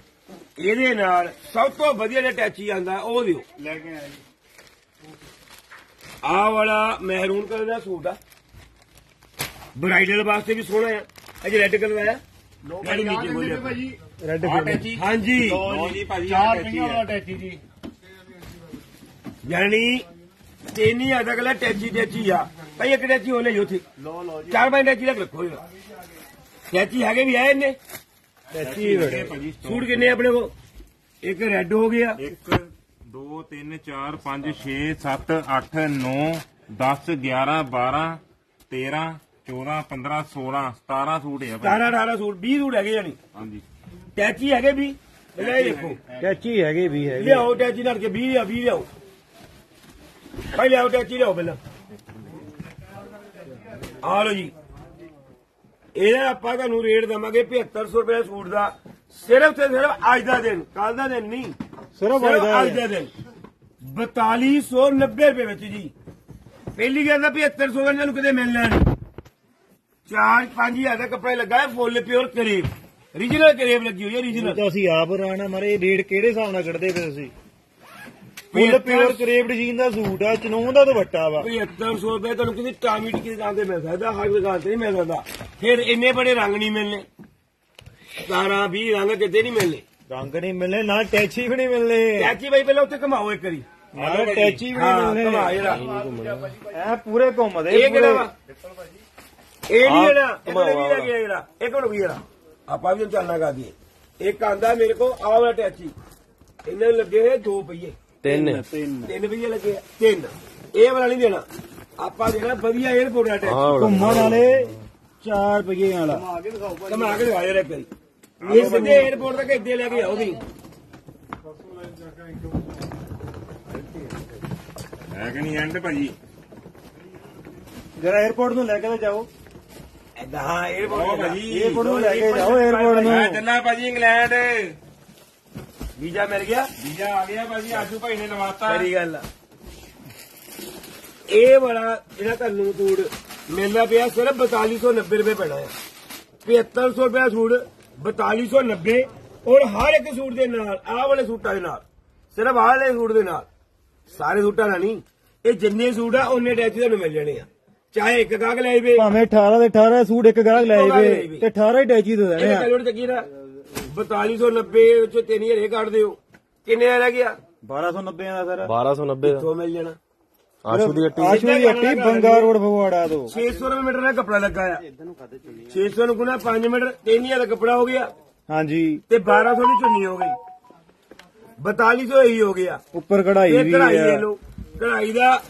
ਇਹਦੇ ਨਾਲ ਸਭ ਤੋਂ ਵਧੀਆ ਜਿਹੜਾ ਟੈਚੀ ਆਂਦਾ ਉਹ ਦਿਓ। ਲੈ ਕੇ ਆਏ ਜੀ। ਆਹ ਵਾਲਾ ਮਹਿਰੂਨ ਕਲਰ ਦਾ ਸੂਟ ਆ। ਬ੍ਰਾਈਡਲ ਵਾਸਤੇ ਵੀ ਸੋਹਣਾ ਆ। ਅਜੇ ਰੈੱਡ ਕਲਰ ਆ। ਲੋ ਭਾਈ, ਭਾਈ ਨੀਚੇ। ਭਾਜੀ। ਰੈੱਡ ਟੈਚੀ। ਹਾਂਜੀ। ਲਓ ਜੀ ਭਾਜੀ ਚਾਰ ਹੈ ਵਾਲਾ ਟੈਚੀ ਜੀ। ਯਾਨੀ ਤਿੰਨ ਹਜ਼ਾਰ ਦਾ ਕਲਾ ਟੈਚੀ ਟੈਚੀ ਆ। ਭਾਈ ਇੱਕ ਟੈਚੀ ਹੋ ਲਈ ਉੱਥੇ। ਲੋ ਲੋ ਜੀ। ਚਾਰ ਪੰਜ ਟੈਚੀ ਰੱਖ ਰੱਖੋ ਇਹਦਾ ਟੈਚੀ ਹੈਗੇ ਵੀ ਆਏ ਨੇ। ਟੈਚੀ ਬੜੇ ਸੂਟ ਕਿੰਨੇ ਆਪਣੇ ਕੋਲ? ਇੱਕ ਰੈੱਡ ਹੋ ਗਿਆ। 1 2 3 4 5 6 7 8 9 10 11 12 13 14 15 16 17 ਸੂਟ ਹੈ ਭਾਈ 17 18 ਸੂਟ 20 ਸੂਟ ਹੈਗੇ ਯਾਨੀ ਹਾਂਜੀ। ਟੈਚੀ ਹੈਗੇ ਵੀ? ਲੈ ਦੇਖੋ। ਟੈਚੀ ਹੈਗੇ ਵੀ ਹੈਗੇ। ਲਿਆਓ ਟੈਚੀ ਨਾਲ ਕੇ 20 ਆ 20 ਲਿਆਓ। ਭਾਈ ਲਿਆਓ ਟੈਚੀ ਲਿਆਓ ਪਹਿਲਾਂ। ਆ ਲਓ ਜੀ। ਇਹਦਾ ਆਪਾਂ ਤੁਹਾਨੂੰ ਰੇਟ ਦਵਾਂਗੇ 7500 ਰੁਪਏ ਸੂਟ ਦਾ। ਸਿਰਫ ਤੇ ਸਿਰਫ ਅੱਜ ਦਾ ਦਿਨ ਕੱਲ ਦਾ ਦਿਨ ਨਹੀਂ ਸਿਰਫ ਅੱਜ ਦਾ ਦਿਨ। 4290 ਰੁਪਏ ਵਿੱਚ ਜੀ। ਪਹਿਲੀ ਗੱਲ ਤਾਂ 7500 ਦਾ ਇਹਨਾਂ ਨੂੰ ਕਿਤੇ ਮਿਲਣਾ ਨਹੀਂ। ਚਾਰ 5000 ਦਾ ਕੱਪੜਾ ਲੱਗਾ ਹੈ ਫੁੱਲ ਪਿਓਰ ਕਰੀਬ। ਰੀਜਨਲ ਕਰੀਬ ਲੱਗੀ ਹੋਈ ਹੈ ਰੀਜਨਲ ਤਾਂ ਅਸੀਂ ਆਪ ਰਾਣਾ ਮਾਰੇ ਰੇਟ ਕਿਹੜੇ ਹਿਸਾਬ ਨਾਲ ਕੱਢਦੇ ਪਏ ਤੁਸੀਂ? ਫੁੱਲ ਪਿਓਰ ਕਰੇਪਡ ਜੀਨ ਦਾ ਸੂਟ ਆ ਚਨੋਂ ਦਾ ਦੁਪੱਟਾ ਵਾ। 7500 ਰੁਪਏ ਤੁਹਾਨੂੰ ਕਿਸੇ ਟਾਮੀ ਟਿੱਕੀ ਦੁਕਾਨ ਤੇ ਮਿਲ ਸਕਦਾ ਹਰ ਦੁਕਾਨ ਤੇ ਨਹੀਂ ਮਿਲ ਸਕਦਾ। ਫਿਰ ਇੰਨੇ ਬੜੇ ਰੰਗ ਨਹੀਂ ਮਿਲਨੇ 17 20 ਰੰਗ ਕਿਤੇ ਨਹੀਂ ਮਿਲਨੇ ਰੰਗ ਨਹੀਂ ਮਿਲਨੇ ਨਾ ਟੈਚੀ ਵੀ ਨਹੀਂ ਮਿਲਨੇ ਚਾਚੀ ਬਾਈ ਪਹਿਲਾਂ ਉੱਥੇ ਘਮਾਓ ਇੱਕ ਵਾਰੀ। ਨਾ ਟੈਚੀ ਵੀ ਨਹੀਂ ਘਮਾ ਮਿਲਨੇ ਜਿਹੜਾ ਐ ਪੂਰੇ ਘੁੰਮਦੇ ਇਹ ਕਿਹੜਾ ਵਾ? ਇਹ ਨਹੀਂ ਜਿਹੜਾ ਘੁਮਾਓ ਨਹੀਂ ਵਾਲਾ। ਲੱਗਿਆ ਜਿਹੜਾ? ਇੱਕ ਮਿੰਟ ਰੁਕੀ ਜਿਹੜਾ ਆਪਾਂ ਵੀ ਚਾਲਣਾ ਕਰ ਦਈਏ। ਇੱਕ ਆਂਦਾ ਮੇਰੇ ਕੋਲ ਆਹ ਵਾਲਾ ਟੈਚੀ। ਇਹਨਾਂ ਲੱਗੇ ਹੋਏ ਦੋ ਪਈਏ ਤਿੰਨ। ਤਿੰਨ ਰੁਪਏ ਲੱਗੇ ਆ। ਤਿੰਨ। ਇਹ ਵਾਲਾ ਨਹੀਂ ਦੇਣਾ। ਆਪਾਂ ਦੇਣਾ ਵਧੀਆ 에어ਪੋਰਟ ਦਾ ਘੁੰਮਣ ਵਾਲੇ 4 ਰੁਪਏ ਵਾਲਾ। ਕਮਾ ਕੇ ਦਿਖਾ ਯਾਰ ਇੱਕ ਵਾਰੀ। ਇਹ 에어ਪੋਰਟ ਤੱਕ ਇੱਦੇ ਲੈ ਕੇ ਆਓ ਤੁਸੀਂ। ਹੈ ਜਰਾ 에어ਪੋਰਟ ਨੂੰ ਲੈ ਕੇ ਜਾਓ। ਐਦਾਂ ਹਾਂ 에어ਪੋਰਟ ਨੂੰ ਲੈ ਕੇ ਜਾਓ 에어ਪੋਰਟ ਨੂੰ। ਮੈਂ ਚੱਲਾਂ ਭਾਜੀ ਇੰਗਲੈਂਡ। ਵੀਜ਼ਾ ਮਿਲ ਗਿਆ। ਵੀਜ਼ਾ ਆ ਗਿਆ ਭਾਜੀ ਆਸ਼ੂ ਭਾਈ ਨੇ ਲਵਾਤਾ ਮੇਰੀ ਗੱਲ ਆ। ਇਹ ਵਾਲਾ ਜਿਹੜਾ ਤੁਹਾਨੂੰ ਸੂਟ ਮਿਲਦਾ ਪਿਆ ਸਿਰਫ 4290 ਰੁਪਏ ਪੈਣਾ ਹੈ 7500 ਰੁਪਏ ਸੂਟ 4290 ਔਰ ਹਰ ਇੱਕ ਸੂਟ ਦੇ ਨਾਲ ਆਹ ਵਾਲੇ ਸੂਟਾਂ ਦੇ ਨਾਲ ਸਿਰਫ ਆਹ ਵਾਲੇ ਸੂਟ ਦੇ ਨਾਲ ਸਾਰੇ ਸੂਟਾਂ ਨਾਲ ਨਹੀਂ ਇਹ ਜਿੰਨੇ ਸੂਟ ਆ ਉਹਨੇ ਟੈਚ ਤੁਹਾਨੂੰ ਮਿਲ ਜਾਣੇ ਆ। ਚਾਹੇ ਇੱਕ ਗਾਹਕ ਲੈ ਵੇ ਭਾਵੇਂ 18 ਦੇ 18 ਸੂਟ ਇੱਕ ਗਾਹਕ ਲੈ ਜਾਵੇ ਜਾਵੇ। ਤੇ 18 ਹੀ ਟੈਚੀ ਦੇ ਦੇਣੇ ਇਹ ਆ। ਕੈਲੋਰੀ ਚੱਕੀ ਦਾ 4290 ਵਿੱਚ 3000 ਇਹ ਕੱਢ ਦਿਓ। ਕਿੰਨੇ ਆ ਰਹਿ ਗਿਆ? 1290 ਦਾ ਸਰ। 1290 ਦਾ। ਤੋਂ ਮਿਲ ਜਾਣਾ? ਆਸ਼ੂ ਦੀ ਹੱਟੀ। ਆਸ਼ੂ ਦੀ ਹੱਟੀ ਬੰਗਾ ਰੋਡ ਫਗਵਾੜਾ ਤੋਂ। 600 ਰੁਪਏ ਮੀਟਰ ਦਾ ਕੱਪੜਾ ਲੱਗਾ ਆ। 600 ਨੂੰ ਗੁਣਾ 5 ਮੀਟਰ 3000 ਦਾ ਕੱਪੜਾ ਹੋ ਗਿਆ। ਹਾਂਜੀ। ਤੇ 1200 ਦੀ ਚੁੰਨੀ ਹੋ ਗਈ। 4200 ਇਹੀ ਹੋ ਗਿਆ। ਉੱਪਰ ਕਢਾਈ ਇਹ ਵੀ ਕਢਾਈ ਆ। ਲੈ ਲਓ। ਕਢਾਈ ਦਾ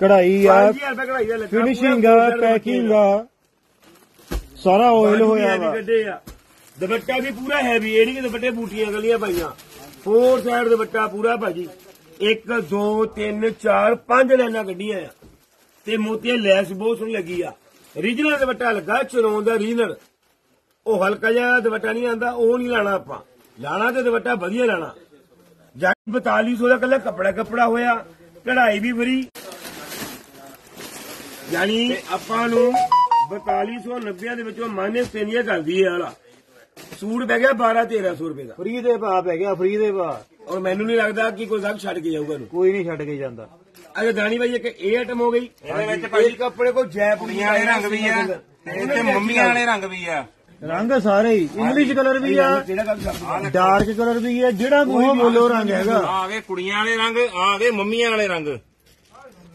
ਕਢਾਈ ਆ। 5000 ਰੁਪਏ ਕਢਾਈ ਦਾ ਲੱਗਾ। ਫਿਨਿਸ਼ਿੰਗ ਆ ਪੈਕਿੰਗ ਆ। ਸਾਰਾ ਆਇਲ ਹੋਇਆ ਵਾ। ਕੱਢੇ ਆ। ਦੁਪੱਟਾ ਵੀ ਪੂਰਾ ਹੈਵੀ ਇਹ ਨਹੀਂ ਕਿ ਦੁਪੱਟੇ ਬੂਟੀਆਂ ਗਲੀਆਂ ਪਾਈਆਂ। ਫੋਰ ਸਾਈਡ ਦੁਪੱਟਾ ਪੂਰਾ ਭਾਜੀ। 1 2 3 4 5 ਲਾਈਨਾਂ ਕੱਢੀਆਂ ਆ। ਤੇ ਮੋਤੀਆਂ ਲੈਸ ਬਹੁਤ ਸੋਹਣੀ ਲੱਗੀ ਆ। ਰੀਜਨਲ ਦੁਪੱਟਾ ਲੱਗਾ ਚਰੋਂ ਦਾ ਰੀਜਨਲ ਉਹ ਹਲਕਾ ਜਿਹਾ ਦੁਪੱਟਾ ਨਹੀਂ ਆਂਦਾ, ਉਹ ਨਹੀਂ ਲਾਣਾ ਆਪਾਂ। ਲਾਣਾ ਤੇ ਦੁਪੱਟਾ ਵਧੀਆ ਲਾਣਾ। ਜਾਂ 4200 ਦਾ ਕੱਲਾ ਕੱਪੜਾ ਕੱਪੜਾ ਹੋਇਆ, ਕਢਾਈ ਵੀ ਫਰੀ। ਯਾਨੀ ਆਪਾਂ ਨੂੰ 4290 ਦੇ ਵਿੱਚੋਂ ਮਾਈਨਸ ਤਿੰਨ ਇਹ ਕਰਦੀ ਹੈ ਵਾਲਾ। ਸੂਟ ਪੈ ਗਿਆ 12 1300 ਰੁਪਏ ਦਾ। ਫ੍ਰੀ ਦੇ ਭਾਅ ਪੈ ਗਿਆ ਫ੍ਰੀ ਦੇ ਭਾਅ। ਔਰ ਮੈਨੂੰ ਨਹੀਂ ਲੱਗਦਾ ਕਿ ਕੋਈ ਗਾਹਕ ਛੱਡ ਕੇ ਜਾਊਗਾ ਇਹਨੂੰ। ਕੋਈ ਨਹੀਂ ਛੱਡ ਕੇ ਜਾਂਦਾ। ਅਜੇ ਦਾਣੀ ਭਾਈ ਇੱਕ ਇਹ ਆਈਟਮ ਹੋ ਗਈ। ਇਹਦੇ ਵਿੱਚ ਭਾਜੀ ਇੱਕ ਆਪਣੇ ਕੋਲ ਜੈਪੁਰੀ ਕੁੜੀਆਂ ਵਾਲੇ ਰੰਗ ਵੀ ਆ। ਤੇ ਇੱਥੇ ਮੰਮੀਆਂ ਵਾਲੇ ਰੰਗ ਵੀ ਆ। ਰੰਗ ਸਾਰੇ ਹੀ। ਇੰਗਲਿਸ਼ ਕਲਰ ਵੀ ਆ। ਕਿਹੜਾ ਗੱਲ ਕਰਦਾ ਡਾਰਕ ਕਲਰ ਵੀ ਆ। ਜਿਹੜਾ ਮੂੰਹ ਬੋਲੋ ਰੰਗ ਹੈਗਾ। ਆ ਗਏ ਕੁੜੀਆਂ ਵਾਲੇ ਰੰਗ ਆ ਗਏ ਮੰਮੀਆਂ ਵਾਲੇ ਰੰਗ।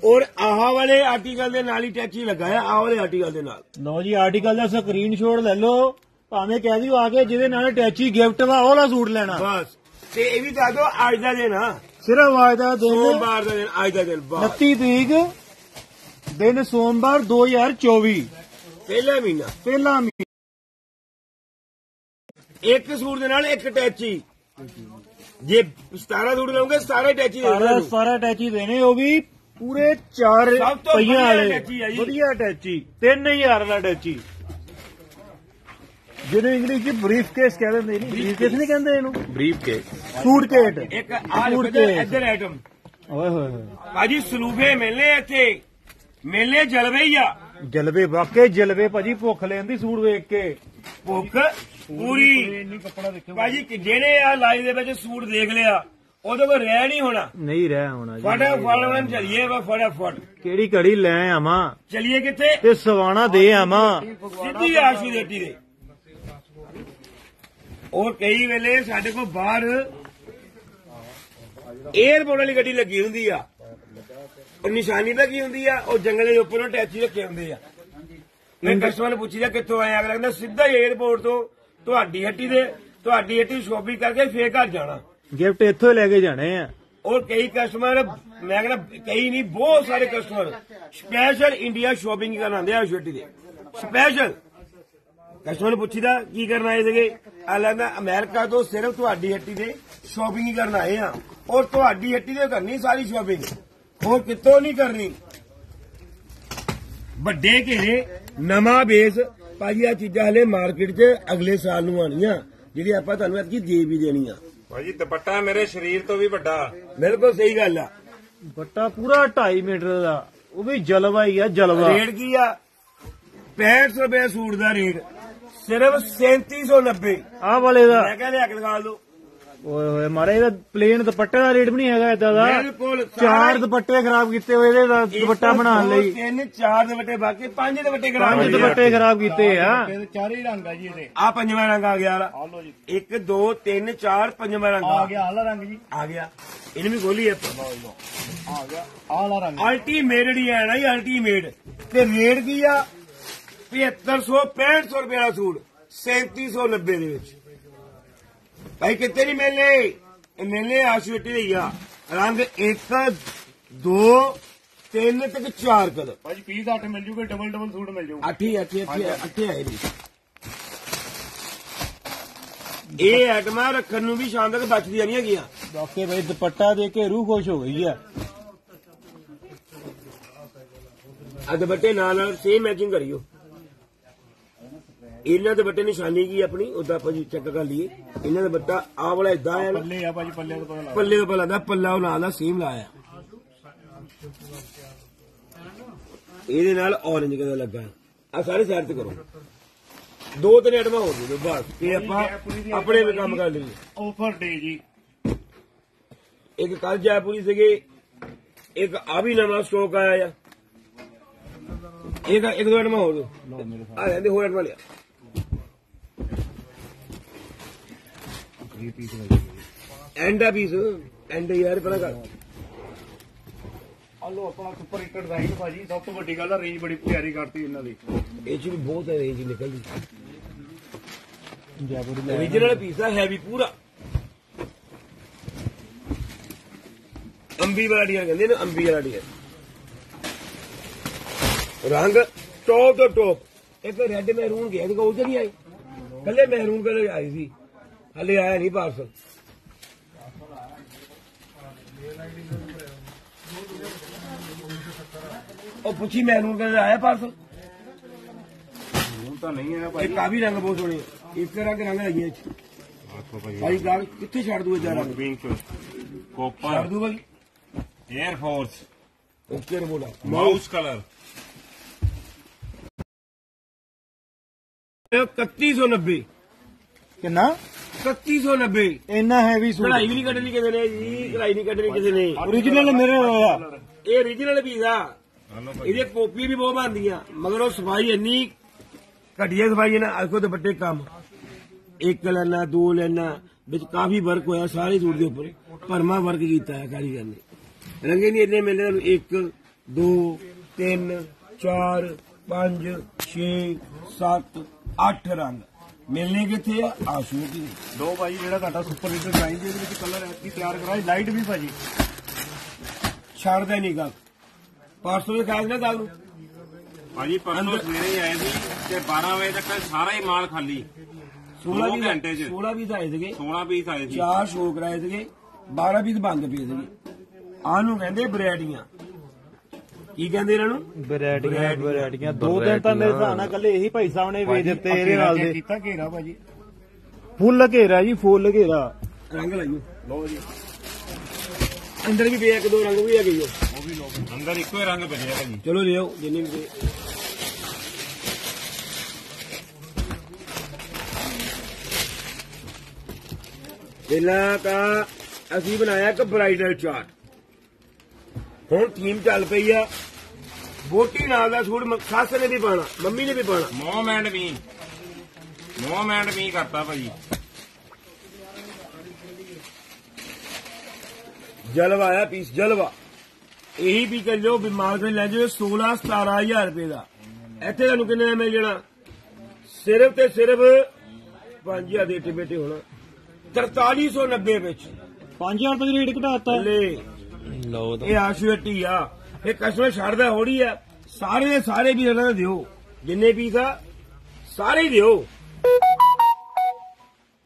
ਔਰ ਆਹ ਵਾਲੇ ਆਰਟੀਕਲ ਦੇ ਨਾਲ ਹੀ ਟੈਚੀ ਲੱਗਾ ਆ ਆਹ ਵਾਲੇ ਆਰਟੀਕਲ ਦੇ ਨਾਲ। ਲਓ ਜੀ ਆਰਟੀਕਲ ਦਾ ਸਕਰੀਨਸ਼ਾਟ ਲੈ ਲਓ। ਭਾਵੇਂ ਕਹਿ ਦਿਓ ਆ ਕੇ ਜਿਹਦੇ ਨਾਲ ਟੈਚੀ ਗਿਫਟ ਵਾ ਉਹ ਵਾਲਾ ਸੂਟ ਲੈਣਾ। ਬਸ। ਤੇ ਇਹ ਵੀ ਦੱਸ ਦਿਓ ਅੱਜ ਦਾ ਦਿਨ ਆ। ਸਿਰਫ ਅੱਜ ਦਾ ਦਿਨ ਸੋਮਵਾਰ ਦਾ ਦਿਨ ਅੱਜ ਦਾ ਦਿਨ ਬਸ 29 ਤਰੀਕ ਦਿਨ ਸੋਮਵਾਰ 2024 ਪਹਿਲਾ ਮਹੀਨਾ। ਪਹਿਲਾ ਮਹੀਨਾ। ਇੱਕ ਸੂਟ ਦੇ ਨਾਲ ਇੱਕ ਟੈਚੀ ਜੇ 17 ਸੂਟ ਲਓਗੇ 17 ਟੈਚੀ ਦੇ ਸਾਰਾ ਦਿਓ ਸਾਰਾ ਟੈਚੀ ਦੇਣੇ ਉਹ ਵੀ ਪੂਰੇ 4 ਸਭ ਤੋਂ ਪਈਆਂ ਵਧੀਆ ਵਾਲੇ। ਵਧੀਆ ਟੈਚੀ 3000 ਦਾ ਟੈਚੀ ਜਿਹਨੂੰ ਇੰਗਲਿਸ਼ ਚ ਬਰੀਫ ਕੇਸ ਕਹਿੰਦੇ ਨੇ ਨਹੀਂ ਬਰੀਫ ਕੇਸ ਨਹੀਂ ਕਹਿੰਦੇ ਇਹਨੂੰ? ਬਰੀਫ ਕੇ ਸੂਟ ਕੇਟ ਇੱਕ ਆ ਸੂਟ ਇੱਧਰ ਆਈਟਮ ਓਏ ਹੋਏ ਹੋਏ। ਭਾਜੀ ਸਲੂਫੇ ਮਿਲਨੇ ਇੱਥੇ। ਮਿਲਨੇ ਜਲਵੇ ਹੀ ਆ। ਜਲਵੇ ਵਾਕੇ ਜਲਵੇ ਭਾਜੀ ਭੁੱਖ ਲੈਂਦੀ ਸੂਟ ਵੇਖ ਕੇ। ਭੁੱਖ ਪੂਰੀ। ਭਾਜੀ ਕਿ ਜਿਹੜੇ ਆ ਲਾਈਵ ਦੇ ਵਿੱਚ ਸੂਟ ਦੇਖ ਲਿਆ ਉਹਦੇ ਕੋਲ ਰਹਿ ਨਹੀਂ ਹੋਣਾ। ਨਹੀਂ ਰਹਿ ਹੋਣਾ ਜੀ। ਫਟਾਫਟ ਉਹਨਾਂ ਚਲੀਏ ਵਾ ਫਟਾਫਟ ਕਿਹੜੀ ਘੜੀ ਲੈ ਆਵਾਂ? ਚਲੀਏ ਕਿੱਥੇ? ਤੇ ਸਵਾਣਾ ਦੇ ਆਵਾਂ। ਸਿੱਧੀ ਆਸ਼ੂ ਦੇਟੀ ਦੇ। ਔਰ ਕਈ ਵੇਲੇ ਸਾਡੇ ਕੋਲ ਬਾਹਰ 에어ਪੋਰਟ ਵਾਲੀ ਗੱਡੀ ਲੱਗੀ ਹੁੰਦੀ ਆ। ਉਹ ਨਿਸ਼ਾਨੀ ਤਾਂ ਕੀ ਹੁੰਦੀ ਆ ਉਹ ਜੰਗਲ ਦੇ ਉੱਪਰ ਅਟੈਚੀ ਰੱਖੇ ਹੁੰਦੇ ਆ। ਮੈਂ ਕਸਟਮਰ ਨੂੰ ਪੁੱਛੀਦਾ ਕਿੱਥੋਂ ਆਇਆ ਅਗਲਾ ਕਹਿੰਦਾ ਸਿੱਧਾ ਹੀ 에어ਪੋਰਟ ਤੋਂ ਤੁਹਾਡੀ ਹੱਟੀ ਦੇ ਤੁਹਾਡੀ ਹੱਟੀ ਸ਼ੋਪਿੰਗ ਕਰਕੇ ਫੇਰ ਘਰ ਜਾਣਾ। ਗਿਫਟ ਇੱਥੋਂ ਲੈ ਕੇ ਜਾਣੇ ਆ। ਔਰ ਕਈ ਕਸਟਮਰ ਮੈਂ ਕਹਿੰਦਾ ਕਈ ਨਹੀਂ ਬਹੁਤ ਸਾਰੇ ਕਸਟਮਰ ਸਪੈਸ਼ਲ ਇੰਡੀਆ ਸ਼ੋਪਿੰਗ ਕਰਨ ਆਉਂਦੇ ਆ ਹੱਟੀ ਦੇ। ਸਪੈਸ਼ਲ ਕਸਟਮਰ ਨੂੰ ਪੁੱਛੀਦਾ ਕੀ ਕਰਨ ਆਏ ਸੀਗੇ? ਆ ਲੈਂਦਾ ਅਮਰੀਕਾ ਤੋਂ ਸਿਰਫ ਤੁਹਾਡੀ ਹੱਟੀ ਦੇ ਸ਼ਾਪਿੰਗ ਹੀ ਕਰਨ ਆਏ ਆ। ਔਰ ਤੁਹਾਡੀ ਹੱਟੀ ਦੇ ਕਰਨੀ ਸਾਰੀ ਸ਼ਾਪਿੰਗ ਹੋਰ ਕਿਤੋਂ ਨਹੀਂ ਕਰਨੀ। ਵੱਡੇ ਘੇਰੇ ਨਵਾਂ ਬੇਸ ਭਾਜੀ ਆ ਚੀਜ਼ਾਂ ਹਲੇ ਮਾਰਕੀਟ 'ਚ ਅਗਲੇ ਸਾਲ ਨੂੰ ਆਣੀਆਂ ਜਿਹੜੀ ਆਪਾਂ ਤੁਹਾਨੂੰ ਐਤਕੀ ਦੇ ਵੀ ਦੇਣੀਆਂ ਭਾਜੀ ਦੁਪੱਟਾ ਮੇਰੇ ਸਰੀਰ ਤੋਂ ਵੀ ਵੱਡਾ। ਬਿਲਕੁਲ ਸਹੀ ਗੱਲ ਆ। ਬੱਟਾ ਪੂਰਾ 2.5 ਮੀਟਰ ਦਾ। ਉਹ ਵੀ ਜਲਵਾ ਹੀ ਆ ਜਲਵਾ। ਰੇਟ ਕੀ ਆ? 65 ਰੁਪਏ ਸੂਟ ਦਾ ਰੇਟ। ਸਿਰਫ 3790 ਆਹ ਵਾਲੇ ਦਾ। ਮੈਂ ਕਹਿੰਦਾ ਇੱਕ ਦਿਖਾ ਲਓ ਓਏ ਹੋਏ ਮਾਰੇ ਇਹਦਾ ਪਲੇਨ ਦੁਪੱਟੇ ਦਾ rate ਵੀ ਨਹੀਂ ਹੈਗਾ ਇਦਾਂ ਦਾ। ਬਿਲਕੁਲ ਚਾਰ ਦੁਪੱਟੇ ਖਰਾਬ ਕੀਤੇ ਹੋਏ ਇਹਦੇ ਦਾ ਦੁਪੱਟਾ ਬਣਾਉਣ ਲਈ। ਤਿੰਨ ਚਾਰ ਦੁਪੱਟੇ ਬਾਕੀ ਪੰਜ ਦੁਪੱਟੇ ਕਰਾ ਪੰਜ ਦੁਪੱਟੇ ਖਰਾਬ ਕੀਤੇ ਆ। ਚਾਰੇ ਰੰਗ ਆ ਜੀ ਇਹਦੇ। ਆ ਪੰਜਵਾਂ ਰੰਗ ਆ ਗਿਆ ਆ ਲਓ ਜੀ। 1 2 3 4 ਪੰਜਵਾਂ ਰੰਗ ਆ। ਗਿਆ ਆਲਾ ਰੰਗ ਜੀ। ਆ ਗਿਆ। ਇਹਨੂੰ ਵੀ ਖੋਲੀ ਆਪਾਂ ਆ ਗਿਆ ਆਲਾ ਰੰਗ। ਅਲਟੀਮੇਟ ਹੀ ਹੈ ਨਾ ਜੀ ਅਲਟੀਮੇਟ ਤੇ ਰੇਟ ਕੀ ਆ? 7500 6500 ਰੁਪਏ ਦਾ ਸੂਟ 3790 ਦੇ ਵਿੱਚ। ਭਾਈ ਕਿੱਥੇ ਨਹੀਂ ਮਿਲਨੇ ਇਹ ਮਿਲਨੇ ਆਸ਼ੂਟੀ ਦੇ ਆ। ਰੰਗ 1 2 3 ਤੱਕ 4 ਕਲਰ। ਭਾਜੀ ਪੀਸ 8 ਮਿਲ ਜੂਗੇ ਡਬਲ ਡਬਲ ਸੂਟ ਮਿਲ ਜੂਗਾ ਅੱਠੀ ਅੱਠੀ ਅੱਠੀ ਅੱਠੇ ਆਏ ਨੇ। ਇਹ ਆਈਟਮਾਂ ਰੱਖਣ ਨੂੰ ਵੀ ਸ਼ਾਮ ਤੱਕ ਬਚਦੀਆਂ ਨਹੀਂ ਹੈਗੀਆਂ। ਬਾਕੀ ਬਈ ਦੁਪੱਟਾ ਦੇ ਕੇ ਰੂਹ ਖੁਸ਼ ਹੋ ਗਈ ਆ। ਆ ਦੁਪੱਟੇ ਨਾਲ ਨਾਲ ਸੇਮ ਮੈਚਿੰਗ ਕਰਿਓ। ਇਹਨਾਂ ਦੇ ਬੱਟੇ ਨਿਸ਼ਾਨੀ ਕੀ ਆਪਣੀ? ਉਦਾਂ ਆਪਾਂ ਜੀ ਚੈੱਕ ਕਰ ਲਈਏ। ਇਹਨਾਂ ਦਾ ਬੱਟਾ ਆ ਵਾਲਾ ਇਦਾਂ ਨਾ। ਪੱਲੇ ਆ ਭਾਜੀ ਪੱਲੇ ਤੋਂ ਪਤਾ ਪੱਲੇ ਤੋਂ ਪੱਲਾ ਦਾ ਪੱਲਾ ਉਹ ਨਾਲ ਦਾ ਸੇਮ ਲਾਇਆ ਇਹਦੇ ਨਾਲ orange ਕਲਰ ਲੱਗਾ। ਆ ਸਾਰੇ ਸਾਈਡ ਤੇ ਕਰੋ। ਦੋ ਤਿੰਨ ਹੋਰ ਦੇ ਦਿਓ ਬਸ। ਇਹ ਆਪਾਂ ਆਪਣੇ ਵੀ ਕੰਮ ਕਰ ਲਈਏ। ਆਫਰ ਡੇ ਜੀ। ਇੱਕ ਕੱਲ ਜੈਪੁਰੀ ਸੀਗੇ ਇੱਕ ਆ ਵੀ ਨਵਾਂ ਸਟਾਕ ਆਇਆ ਆ। ਇੱਕ ਇੱਕ ਦੋ ਆਈਟਮਾਂ ਹੋਰ ਦਿਓ ਆ ਰਹਿੰਦੇ ਹੋਰ ਆਈਟਮਾਂ ਲਿਆ। ਐਂਡ ਆ ਪੀਸ ਐਂਡ ਯਾਰ ਪਤਾ ਕਰ ਆ ਲੋ ਆਪਣਾ ਸੁਪਰ ਹਿੱਟ ਡਿਜ਼ਾਈਨ ਭਾਜੀ ਸਭ ਤੋਂ ਵੱਡੀ ਗੱਲ ਆ ਰੇਂਜ ਬੜੀ ਪਿਆਰੀ ਕਰਤੀ ਇਹਨਾਂ ਦੀ। ਇਹ ਚ ਵੀ ਬਹੁਤ ਹੈ ਰੇਂਜ ਨਿਕਲਦੀ origignal ਪੀਸ ਆ ਹੈਵੀ ਪੂਰਾ। ਅੰਬੀ ਵਾਲਾ ਡੀਆ ਕਹਿੰਦੇ ਨੇ ਅੰਬੀ ਵਾਲਾ ਡੀਆ ਰੰਗ ਟੌਪ ਤੋਂ ਟੌਪ ਇੱਕ ਰੈੱਡ ਮੈਰੂਨ ਗਿਆ ਤੇ ਉਹ ਨਹੀਂ ਆਈ ਕੱਲੇ ਮੈਰੂਨ ਕਲਰ ਆਈ ਸੀ। ਹਲੇ ਆਇਆ ਨਹੀਂ ਪਾਰਸਲ ਉਹ ਪੁੱਛੀ ਮੈਰੂਨ ਕਲਰ ਆਇਆ ਪਾਰਸਲ ਹੁਣ ਤਾਂ ਨਹੀਂ ਆਇਆ ਇਹ ਭਾਜੀ ਕਾਫੀ ਰੰਗ ਬਹੁਤ ਸੋਹਣੇ ਤਰ੍ਹਾਂ ਦੇ ਰੰਗ ਹੈਗੇ ਇੱਥੇ। ਆਖੋ ਭਾਈ। ਗਾਲ ਕਿੱਥੇ ਛੱਡ ਦੂ ਇਹ ਜਾ ਰੰਗ ਪਿੰਕ ਛੱਡ ਕੋਪਰ ਦੂ ਭਾਈ 에ਅਰ ਫੋਰਸ ਓਕੇ ਬੋਲਾ ਮਾਊਸ ਕਲਰ 3190 ਕਿੰਨਾ? 3190 ਇੰਨਾ ਹੈਵੀ ਸੂਟ ਕਢਾਈ ਵੀ ਨਹੀਂ ਕੱਢਣੀ ਕਿਸੇ ਨੇ ਜੀ ਕਢਾਈ ਨਹੀਂ ਕੱਢਣੀ ਕਿਸੇ ਨੇ। origignal ਮੇਰੇ ਹੋਇਆ। ਇਹ origignal ਪੀਸ ਆ। ਇਹਦੇ ਕਾਪੀ ਵੀ ਬਹੁਤ ਬਣਦੀਆਂ ਮਗਰ ਉਹ ਸਫ਼ਾਈ ਇੰਨੀ ਘਟੀਆ ਸਫ਼ਾਈ ਹੈ ਨਾ ਅਜਕੋ ਦੁਪੱਟੇ ਕੰਮ। ਇੱਕ ਲੈਣਾ ਦੋ ਲੈਣਾ ਵਿੱਚ ਕਾਫੀ ਵਰਕ ਹੋਇਆ ਸਾਰੇ ਸੂਟ ਦੇ ਉੱਪਰ। ਭਰਮਾ ਵਰਕ ਕੀਤਾ ਹੈ ਕਾਰੀਗਰ ਨੇ ਰੰਗੇ ਨਹੀਂ ਇੰਨੇ ਮਿਲਦੇ ਤੁਹਾਨੂੰ। 1 2 3 4 5 6 7 8 ਰੰਗ। ਮਿਲਨੇ ਕਿੱਥੇ ਆ? ਆਸ਼ੂਕ ਹੀ ਦੋ ਭਾਜੀ ਜਿਹੜਾ ਤੁਹਾਡਾ ਸੁਪਰ ਡਿਜ਼ਾਈਨ ਜੀ ਇਹਦੇ ਵਿੱਚ ਕਲਰ ਐਤਕੀ ਤਿਆਰ ਕਰਾਇਆ ਲਾਈਟ ਵੀ ਭਾਜੀ। ਛੱਡਦਾ ਨਹੀਂ ਗੱਲ। ਪਰਸੋਂ ਦੇ ਖਾਸ ਨਾ ਗੱਲ ਨੂੰ। ਭਾਜੀ ਪਰਸੋਂ ਸਵੇਰੇ ਹੀ ਆਏ ਸੀ ਤੇ 12 ਵਜੇ ਤੱਕ ਸਾਰਾ ਹੀ ਮਾਲ ਖਾਲੀ। 16 ਦੋ ਵੀ ਘੰਟੇ 'ਚ। 16 ਵੀ ਆਏ ਸੀਗੇ। 16 ਪੀਸ ਆਏ ਸੀ। ਚਾਰ ਸ਼ੋਅ ਕਰਾਏ ਸੀਗੇ। 12 ਪੀਸ ਬੰਦ ਪਏ ਸੀਗੇ। ਆਹ ਨੂੰ ਕਹਿੰਦੇ ਬਰੈਡੀਆਂ ਕੀ ਕਹਿੰਦੇ ਇਹਨਾਂ ਨੂੰ? ਵੈਰਾਈਟੀਆਂ ਵੈਰਾਈਟੀਆਂ ਦੋ ਦਿਨ ਤਾਂ ਮੇਰੇ ਹਿਸਾਬ ਨਾਲ ਕੱਲੇ ਇਹੀ ਭਾਈ ਸਾਹਿਬ ਨੇ ਵੇਚ ਦਿੱਤੇ ਇਹਦੇ ਨਾਲ ਦੇ। ਕੀਤਾ ਘੇਰਾ ਭਾਜੀ। ਫੁੱਲ ਘੇਰਾ ਜੀ ਫੁੱਲ ਘੇਰਾ। ਰੰਗ ਲਾਈਓ। ਲਓ ਜੀ। ਅੰਦਰ ਵੀ ਪਿਆ ਇੱਕ ਦੋ ਰੰਗ ਵੀ ਹੈਗੇ ਜੀ ਅੰਦਰ ਇੱਕੋ ਹੀ ਰੰਗ ਬਚਿਆ ਭਾਜੀ। ਚਲੋ ਲਿਓ ਜਿੰਨੀ ਵੀ ਪਹਿਲਾਂ ਤਾਂ ਅਸੀਂ ਬਣਾਇਆ ਇੱਕ ਬ੍ਰਾਈਡਲ ਚਾਰਟ ਹੁਣ ਥੀਮ ਚੱਲ ਪਈ ਆ। ਬੋਟੀ ਨਾਲ ਦਾ ਸੂਟ ਮ- ਸੱਸ ਨੇ ਵੀ ਪਾਣਾ ਮੰਮੀ ਨੇ ਵੀ ਪਾਣਾ ਮੋਮ and me mom and me ਕਰਤਾ ਭਾਜੀ। ਜਲਵਾ ਆਇਆ ਪੀਸ ਜਲਵਾ। ਇਹੀ ਵੀ ਕਰ ਲਿਓ ਬਿਮਾਰ ਤੇ ਲੈ ਜਾਓ 16 17000 ਰੁਪਏ ਦਾ। ਇੱਥੇ ਤੁਹਾਨੂੰ ਕਿੰਨੇ ਦਾ ਮਿਲ ਜਾਣਾ? ਸਿਰਫ ਤੇ ਸਿਰਫ 5000 ਦੇ ਏਟੇ ਬੇਟੇ ਹੋਣਾ। 4390 ਵਿੱਚ। 5000 ਰੁਪਏ ਰੇਟ ਘਟਾਤਾ ਲੈ। ਲਓ ਇਹ ਆਸ਼ੂਟੀ ਆ। ਇਹ ਕਸਟਮਰ ਛੱਡਦਾ ਹੋੜੀ ਆ ਸਾਰੇ ਦੇ ਸਾਰੇ ਵੀ ਇਹਨਾਂ ਦਾ ਦਿਓ। ਜਿੰਨੇ ਪੀਸ ਆ, ਸਾਰੇ ਹੀ ਦਿਓ।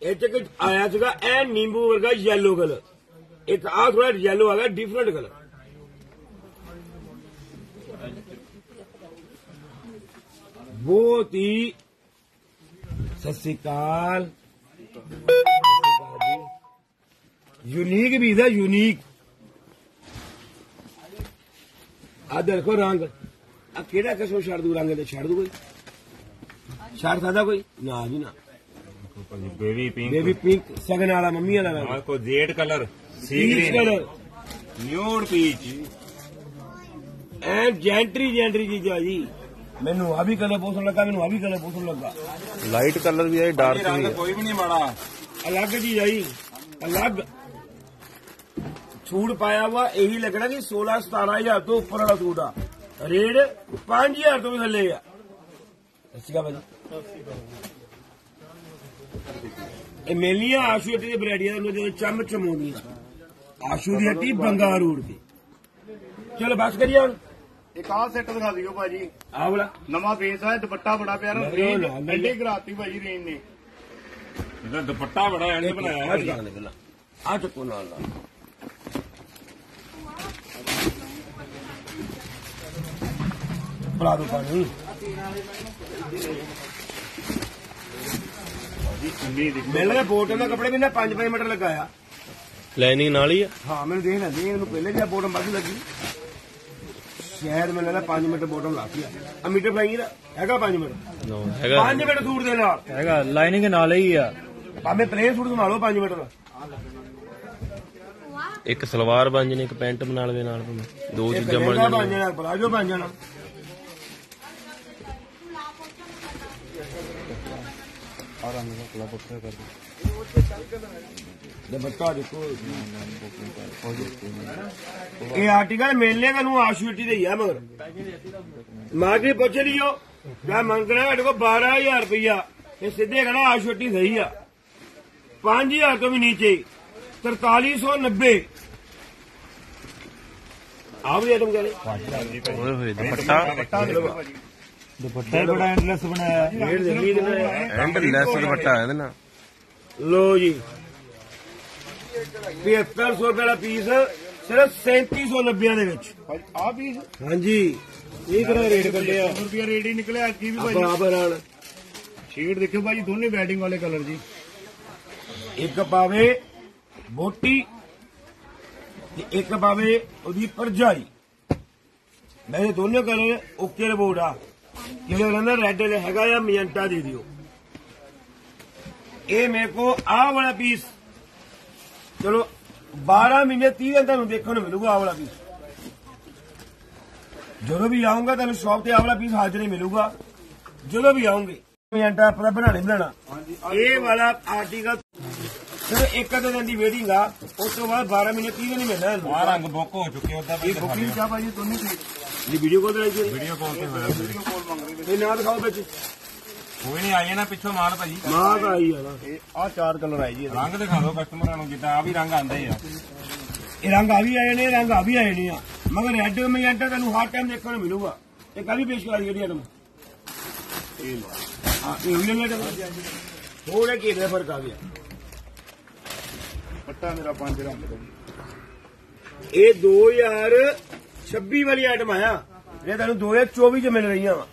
ਇਹ ਚ ਕੁਝ ਆਇਆ ਸੀਗਾ ਐ ਨਿੰਬੂ ਵਰਗਾ ਯੈਲੋ ਕਲਰ ਇੱਕ ਆ ਥੋੜਾ ਯੈਲੋ ਆ ਗਿਆ ਡਿਫਰੈਂਟ ਕਲਰ ਬਹੁਤ ਹੀ ਸਤਿ ਸ੍ਰੀ ਅਕਾਲ। ਯੂਨੀਕ ਵੀ ਦਾ ਯੂਨੀਕ ਆ ਦੇਖੋ ਰੰਗ। ਆ ਕਿਹੜਾ ਕਿਸਮ ਛੱਡ ਦੂ ਰੰਗ ਤੇ ਛੱਡ ਦੂ ਕੋਈ? ਛੱਡ ਸਕਦਾ ਕੋਈ? ਨਾ ਜੀ ਨਾ। ਬੇਬੀ ਪਿੰਕ ਬੇਬੀ ਪਿੰਕ ਸਗਨ ਵਾਲਾ ਮੰਮੀ ਵਾਲਾ ਰੰਗ ਆ ਕੋ jade colour sea green colour nude peach ਐ ਜੈਂਟਰੀ ਜੈਂਟਰੀ ਚੀਜ਼ਾਂ ਜੀ। ਮੈਨੂੰ ਆ ਵੀ ਕਲਰ ਪਸੰਦ ਲੱਗਾ ਮੈਨੂੰ ਆ ਵੀ ਕਲਰ ਪਸੰਦ ਲੱਗਾ। ਲਾਈਟ ਕਲਰ ਵੀ ਹੈ ਡਾਰਕ ਵੀ ਹੈ ਕੋਈ ਵੀ ਨਹੀਂ ਮਾੜਾ। ਅਲੱਗ ਚੀਜ਼ ਆਈ ਅਲੱਗ। ਛੂਟ ਪਾਇਆ ਵਾ ਇਹੀ ਲੱਗਣਾ ਕਿ 16 17000 ਤੋਂ ਉੱਪਰ ਵਾਲਾ ਸੂਟ ਆ। ਰੇਟ 5000 ਤੋਂ ਵੀ ਥੱਲੇ ਆ। ਅੱਛਾ ਭਾਜੀ। ਇਹ ਮੇਲੀਆਂ ਆਸ਼ੂ ਹੱਟੀ ਦੇ ਬਰੈਡੀਆਂ ਨੂੰ ਜਦੋਂ ਚੰਮ ਚਮਾਉਂਦੀਆਂ। ਆਸ਼ੂ ਦੀ ਹੱਟੀ ਬੰਗਾ ਰੋਡ ਤੇ। ਚਲੋ ਬਸ ਕਰੀਏ ਇੱਕ ਆਹ ਸੈੱਟ ਦਿਖਾ ਦਿਓ ਭਾਜੀ। ਆਹ ਵਾਲਾ। ਨਵਾਂ ਫੇਸ ਆ ਦੁਪੱਟਾ ਬੜਾ ਪਿਆਰਾ। ਰੇਂਜ ਐਡੀ ਕਰਾਤੀ ਭਾਜੀ ਰੇਂਜ ਨੇ। ਇਹਦਾ ਦੁਪੱਟਾ ਬੜਾ ਐਂਡ ਬਣਾਇਆ ਆ ਹੈ ਆ ਚੱਕੋ ਨਾਲ ਨਾਲ ਪਲਾ ਦੋ ਪਾਣੀ। ਦੇਖੋ ਮੇਰੇ ਬੋਟਮ ਦਾ ਕੱਪੜੇ ਵੀ ਨਾ 5-5 ਮੀਟਰ ਲਗਾਇਆ। ਲਾਈਨਿੰਗ ਨਾਲ ਹੀ ਆ। ਹਾਂ ਮੈਨੂੰ ਦੇਖ ਲੈਂਦੇ ਇਹਨੂੰ ਪਹਿਲੇ ਜਿਹਾ ਬੋਟਮ ਵੱਧ ਲੱਗੀ। ਸ਼ਾਇਦ ਮੈਨੂੰ ਲੱਗਦਾ 5 ਮੀਟਰ ਬੋਟਮ ਲਾਤੀ ਆ ਆ ਮੀਟਰ ਫਲਾਈ ਦਾ ਹੈਗਾ 5 ਮੀਟਰ ਲਓ ਹੈਗਾ। 5 ਮੀਟਰ ਸੂਟ ਦੇ ਨਾਲ। ਹੈਗਾ ਲਾਈਨਿੰਗ ਨਾਲ ਹੀ ਆ। ਭਾਵੇਂ ਪਲੇਨ ਸੂਟ ਸੰਭਾਲੋ 5 ਮੀਟਰ ਦਾ। ਇੱਕ ਸਲਵਾਰ ਬਣ ਜਣੀ ਇੱਕ ਪੈਂਟ ਬਣਾ ਲਵੇ ਨਾਲ ਭਾਵੇਂ। ਦੋ ਚੀਜ਼ਾਂ ਬਣ ਜਾਣੀਆਂ। ਜਾਣਾ ਪਲਾਜੋ ਬਣ ਜਾਣਾ। ਦੁਪੱਟਾ ਦੇਖੋ। ਇਹ ਆਰਟੀਕਲ ਮਿਲਨੇ ਨੂੰ ਆਸ਼ੂਟੀ ਦੇ ਹੀ ਆ ਮਗਰ। ਮਾਰਕੀਟ ਪੁੱਛ ਲਿਓ। ਮੈਂ ਮੰਗਣਾ ਤੁਹਾਡੇ ਕੋਲ 12000 ਰੁਪਇਆ ਇਹ ਸਿੱਧੇ ਕਹਣਾ ਆਸ਼ੂਟੀ ਸਹੀ ਆ। 5000 ਤੋਂ ਵੀ ਨੀਚੇ। 4390 ਆਹ ਵੀ ਆਈਟਮ ਕਰੇ ਓਏ ਹੋਏ ਦੁਪੱਟਾ। ਦੁਪੱਟਾ ਦੇਖੋ ਭਾਜੀ ਦੁਪੱਟਾ ਹੀ ਬੜਾ ਐਂਡਲੈਸ ਬਣਾਇਆ ਰੇਟ ਦੇਖੀ ਕਿੰਨਾ ਹੈ ਐਂਡ ਲੈਸ ਦੁਪੱਟਾ ਹੈ ਇਹਦੇ ਨਾਲ। ਲੋ ਜੀ। 7500 ਰੁਪਏ ਦਾ ਪੀਸ ਸਿਰਫ 3790 ਦੇ ਵਿੱਚ। ਭਾਜੀ ਆਹ ਪੀਸ ਹਾਂਜੀ। ਇਹ ਕਿਹੜਾ ਰੇਟ ਕੱਢਿਆ? ਰੁਪਿਆ ਰੇਟ ਹੀ ਨਿਕਲਿਆ ਕੀ ਵੀ ਭਾਜੀ ਬਰਾਬਰ ਆਣ ਸ਼ੇਡ ਦੇਖਿਓ ਭਾਜੀ ਦੋਨੇ ਵੈਡਿੰਗ ਵਾਲੇ ਕਲਰ ਜੀ। ਇੱਕ ਪਾਵੇ ਬੋਟੀ ਤੇ ਇੱਕ ਪਾਵੇ ਉਹਦੀ ਪਰਜਾਈ ਮੇਰੇ ਦੋਨੋਂ ਕਲਰ ਓਕੇ ਰਿਪੋਰਟ ਆ। ਜਿਹੜਾ ਕਹਿੰਦਾ ਰੈੱਡ ਹੈਗਾ ਆ ਮਜੰਟਾ ਦੇ ਦਿਓ। ਇਹ ਮੇਰੇ ਕੋ ਆਹ ਵਾਲਾ ਪੀਸ ਚਲੋ 12 ਮਹੀਨੇ 30 ਦਿਨ ਤੁਹਾਨੂੰ ਦੇਖਣ ਨੂੰ ਮਿਲੂਗਾ ਆਹ ਵਾਲਾ ਪੀਸ ਜਦੋਂ ਵੀ ਆਉਂਗਾ ਤੁਹਾਨੂੰ ਸ਼ਾਪ ਤੇ ਆਹ ਵਾਲਾ ਪੀਸ ਹਾਜ਼ਰ ਹੀ ਮਿਲੂਗਾ। ਜਦੋਂ ਵੀ ਆਉਂਗੇ ਮਜੰਟਾ ਆਪਣਾ ਬਣਾਣੇ ਬਣਾਣਾ ਇਹ ਵਾਲਾ ਆਰਟੀਕਲ ਸਿਰਫ ਇੱਕ ਅੱਧੇ ਦਿਨ ਦੀ ਵੇਟਿੰਗ ਆ ਉਸ ਤੋਂ ਬਾਅਦ 12 ਮਹੀਨੇ 30 ਦਿਨ ਹੀ ਮਿਲਣਾ ਇਹਨੂੰ। ਆ ਰੰਗ ਬੁੱਕ ਹੋ ਚੁੱਕੇ ਉਹਦਾ ਇਹ ਬੁਕਿੰਗ ਚਾ ਭਾਜੀ ਦੋਨੇ ਪੀਸ ਇਹ ਵੀਡੀਓ ਕਾਲ ਤੇ ਆਈ ਸੀ? ਵੀਡੀਓ ਕਾਲ ਤੇ ਹੋਇਆ ਵੀਡੀਓ ਕਾਲ ਮੰਗ ਰਹੇ ਇਹ ਨਾ ਦਿਖਾਓ ਵਿੱਚ। ਕੋਈ ਨਹੀਂ ਆਈਏ ਨਾ ਪਿੱਛੋਂ ਮਾਲ ਭਾਜੀ ਮਾਂ ਤਾਂ ਆਈ ਆ ਨਾ। ਇਹ ਆਹ ਚਾਰ ਕਲਰ ਆਏ ਜੀ। ਰੰਗ ਦਿਖਾ ਦਿਓ ਕਸਟਮਰਾਂ ਨੂੰ ਜਿੱਦਾਂ ਆ ਵੀ ਰੰਗ ਆਂਦੇ ਆ। ਇਹ ਰੰਗ ਆ ਵੀ ਆਏ ਨੇ ਰੰਗ ਆ ਵੀ ਆਏ ਨੇ ਆ। ਮਗਰ ਰੈੱਡ ਮੈਜੈਂਟਾ ਤੁਹਾਨੂੰ ਹਰ ਟਾਈਮ ਦੇਖਣ ਨੂੰ ਮਿਲੂਗਾ। ਇਹ ਕੱਲ ਵੀ ਪੇਸ਼ ਕਰਾ ਦੀ ਜਿਹੜੀ ਆਟਮ ਇਹ ਲਓ। ਹਾਂ ਇਹ ਹੋਈ ਨਾ ਥੋੜੇ ਕੀ ਦਾ ਫ਼ਰਕ ਆ ਗਿਆ। ਪੱਟਾ ਮੇਰਾ ਪੰਜ ਰੰਗ ਦਾ। ਇਹ 2026 ਵਾਲੀ ਆਈਟਮ ਆਇਆ ਇਹ ਤੁਹਾਨੂੰ 2024 ਚ ਮਿਲ ਰਹੀਆਂ ਵਾ।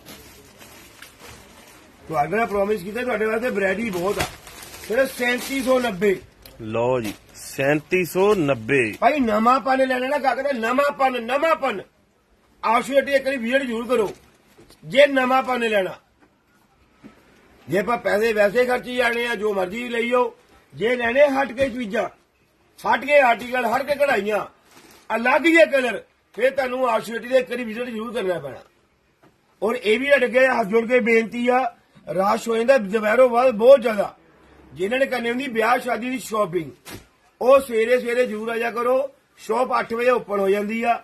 ਤੁਹਾਡੇ ਨਾਲ ਪ੍ਰੋਮਿਸ ਕੀਤਾ ਤੁਹਾਡੇ ਵਾਸਤੇ ਵੈਰਾਈਟੀ ਬਹੁਤ ਆ। ਸਿਰਫ 3790 ਲਓ ਜੀ 3790 ਭਾਈ ਨਵਾਂ ਪਨ ਲੈਣਾ ਨਾ ਕਾ ਕਹਿੰਦੇ ਨਵਾਂ ਪਨ ਨਵਾਂ ਪਨ। ਆਸ਼ੂਟੀ ਇੱਕ ਵਾਰੀ ਵੀਡੀਓ ਜ਼ਰੂਰ ਕਰੋ। ਜੇ ਨਵਾਂ ਪਨ ਲੈਣਾ। ਜੇ ਆਪਾਂ ਪੈਸੇ ਵੈਸੇ ਖਰਚੀ ਜਾਣੇ ਆ ਜੋ ਮਰਜ਼ੀ ਲਈਓ। ਜੇ ਲੈਣੇ ਹਟ ਕੇ ਚੀਜ਼ਾਂ ਹਟ ਕੇ ਆਰਟੀਕਲ ਹਟ ਕੇ ਕਢਾਈਆਂ। ਅਲੱਗ ਜਿਹੇ ਕਲਰ ਫਿਰ ਤੁਹਾਨੂੰ ਆਸ਼ੂਟੀ ਦੇ ਇੱਕ ਵਿਜ਼ਿਟ ਜ਼ਰੂਰ ਕਰਨਾ ਪੈਣਾ। ਔਰ ਇਹ ਵੀ ਅੱਗੇ ਹੱਥ ਜੋੜ ਕੇ ਬੇਨਤੀ ਆ ਰਾਸ਼ ਹੋ ਜਾਂਦਾ ਦੁਪਹਿਰੋਂ ਬਾਅਦ ਬਹੁਤ ਜ਼ਿਆਦਾ। ਜਿਨ੍ਹਾਂ ਨੇ ਕਰਨੀ ਹੁੰਦੀ ਵਿਆਹ ਸ਼ਾਦੀ ਦੀ ਸ਼ਾਪਿੰਗ ਉਹ ਸਵੇਰੇ ਸਵੇਰੇ ਜ਼ਰੂਰ ਆ ਕਰੋ। ਸ਼ਾਪ 8 ਵਜੇ ਓਪਨ ਹੋ ਜਾਂਦੀ ਆ।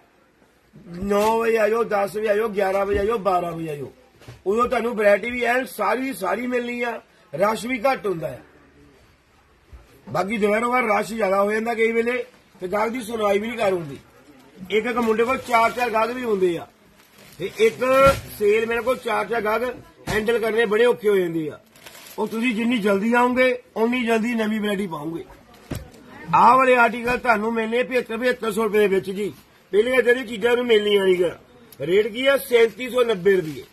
9 ਵਜੇ ਆਇਓ 10 ਵਜੇ ਆਇਓ 11 ਵਜੇ ਆਇਓ 12 ਵਜੇ ਆਇਓ ਉਦੋਂ ਤੁਹਾਨੂੰ ਵੈਰਾਈਟੀ ਵੀ ਐਨ ਸਾਰੀ ਸਾਰੀ ਮਿਲਣੀ ਆ। ਰਸ਼ ਵੀ ਘੱਟ ਹੁੰਦਾ ਹੈ। ਬਾਕੀ ਦੁਪਹਿਰੋਂ ਰਸ਼ ਜ਼ਿਆਦਾ ਹੋ ਜਾਂਦਾ ਕਈ ਵੇਲੇ ਤੇ ਗਾਹਕ ਦੀ ਸੁਣਵਾਈ ਵੀ ਨਹੀਂ ਕਰ ਹੁੰਦੀ। ਇੱਕ ਇੱਕ ਮੁੰਡੇ ਕੋਲ ਚਾਰ ਚਾਰ ਗਾਹਕ ਵੀ ਹੁੰਦੇ ਆ। ਤੇ ਇੱਕ ਸੇਲ ਮੇਰੇ ਕੋਲ ਚਾਰ ਚਾਰ ਗਾਹਕ ਹੈਂਡਲ ਕਰਨੇ ਬੜੇ ਔਖੇ ਹੋ ਜਾਂਦੇ ਆ। ਉਹ ਤੁਸੀਂ ਜਿੰਨੀ ਜਲਦੀ ਆਉਂਗੇ ਓਨੀ ਜਲਦੀ ਨਵੀਂ ਵੈਰਾਈਟੀ ਪਾਉਂਗੇ ਆਹ ਵਾਲੇ ਆਰਟੀਕਲ ਤੁਹਾਨੂੰ ਮਿਲਨੇ 75 7500 ਰੁਪਏ ਦੇ ਵਿੱਚ ਜੀ। ਪਹਿਲੀਆਂ ਜਿਹੜੀ ਚੀਜ਼ਾਂ ਨੂੰ ਮਿਲਣੀਆਂ ਨਹੀਂਗਾ ਰੇਟ ਕੀ ਆ? 3790 ਰੁਪਏ।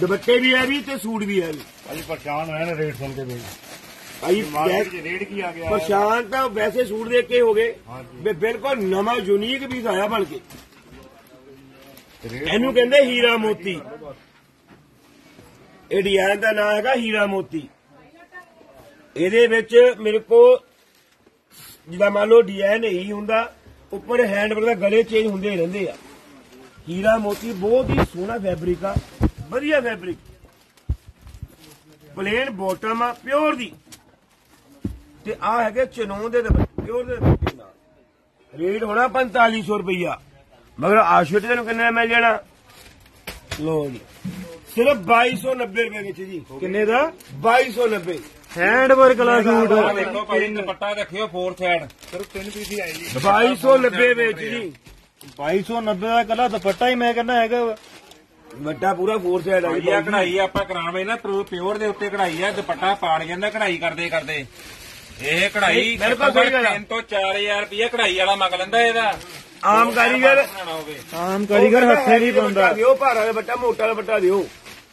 ਦੁਪੱਟੇ ਵੀ ਆ ਵੀ ਤੇ ਸੂਟ ਵੀ ਹੈ ਵੀ। ਭਾਜੀ, ਪਰੇਸ਼ਾਨ ਹੋਇਆ ਨੇ ਰੇਟ ਸੁਣ ਕੇ ਵੀ ਭਾਈ ਮਾਰਕੀਟ 'ਚ ਰੇਟ ਕੀ ਆ ਗਿਆ? ਪਰੇਸ਼ਾਨ ਤਾਂ ਵੈਸੇ ਸੂਟ ਦੇਖ ਕੇ ਹੋ ਗਏ ਵੀ ਬਿਲਕੁਲ ਨਵਾਂ ਯੂਨੀਕ ਪੀਸ ਆਇਆ ਬਣ ਕੇ। ਇਹਨੂੰ ਕਹਿੰਦੇ ਹੀਰਾ ਮੋਤੀ। ਇਹ ਡਿਜ਼ਾਈਨ ਦਾ ਨਾਮ ਹੈਗਾ ਹੀਰਾ ਮੋਤੀ। ਇਹਦੇ ਵਿੱਚ ਮੇਰੇ ਕੋ ਜਿੱਦਾਂ ਮੰਨ ਲਓ ਡਿਜ਼ਾਈਨ ਇਹੀ ਹੁੰਦਾ ਉੱਪਰ ਹੈਂਡਵਰਕ ਦਾ ਗਲੇ ਚੇਂਜ ਹੁੰਦੇ ਰਹਿੰਦੇ ਆ। ਹੀਰਾ ਮੋਤੀ ਬਹੁਤ ਹੀ ਸੋਹਣਾ ਫੈਬਰਿਕ ਆ ਵਧੀਆ ਫੈਬਰਿਕ ਪਲੇਨ ਬਾਟਮ ਆ ਪਿਓਰ ਦੀ। ਤੇ ਆ ਹੈਗੇ ਚਨੋਂ ਦੇ ਪਿਓਰ ਦੇ ਦੁਪੱਟੇ ਨਾਲ। ਰੇਟ ਹੋਣਾ 4500 ਰੁਪਈਆ। ਮਗਰ ਆਸ਼ੂਟ ਤੈਨੂੰ ਕਿੰਨੇ ਦਾ ਮਿਲ ਜਾਣਾ? ਲੋ ਜੀ। ਸਿਰਫ 2290 ਰੁਪਏ ਵਿੱਚ ਜੀ। ਕਿੰਨੇ ਦਾ? 2290 ਹੈਂਡ ਵਰਕ ਵਾਲਾ ਸੂਟ। ਦੇਖੋ ਭਾਈ ਦੁਪੱਟਾ ਦੇਖਿਓ ਫੋਰ ਸਾਈਡ ਸਿਰਫ ਤਿੰਨ ਪੀਸ ਹੀ ਆਏ ਜੀ। 2290 ਵਿੱਚ ਜੀ। 2290 ਦਾ ਕੱਲਾ ਦੁਪੱਟਾ ਹੀ ਮੈਂ ਕਹਿੰਦਾ ਹੈਗਾ। ਵੱਡਾ ਪੂਰਾ ਫੋਰ ਸਾਈਡ ਆ ਆ ਕਢਾਈ ਆਪਾਂ ਕਰਾਵੇਂ ਨਾ ਪਿਓਰ ਦੇ ਉੱਤੇ ਕਢਾਈ ਆ ਦੁਪੱਟਾ ਪਾੜ ਜਾਂਦਾ ਕਢਾਈ ਕਰਦੇ ਕਰਦੇ ਇਹ ਕਢਾਈ ਬਿਲਕੁਲ ਸਹੀ ਗੱਲ ਆ। 3 ਤੋਂ 4000 ਰੁਪਏ ਕਢਾਈ ਵਾਲਾ ਮੰਗ ਲੈਂਦਾ ਇਹਦਾ। ਆਮ ਕਾਰੀਗਰ ਬਣਾਉਣਾ ਹੋਵੇ। ਆਮ ਕਾਰੀਗਰ ਹੱਥੇ ਨਹੀਂ ਪਾਉਂਦਾ। ਦਿਓ ਭਾਰਾ ਦਾ ਬੱਟਾ ਮੋਟਾ ਦਾ ਬੱਟਾ ਦਿਓ।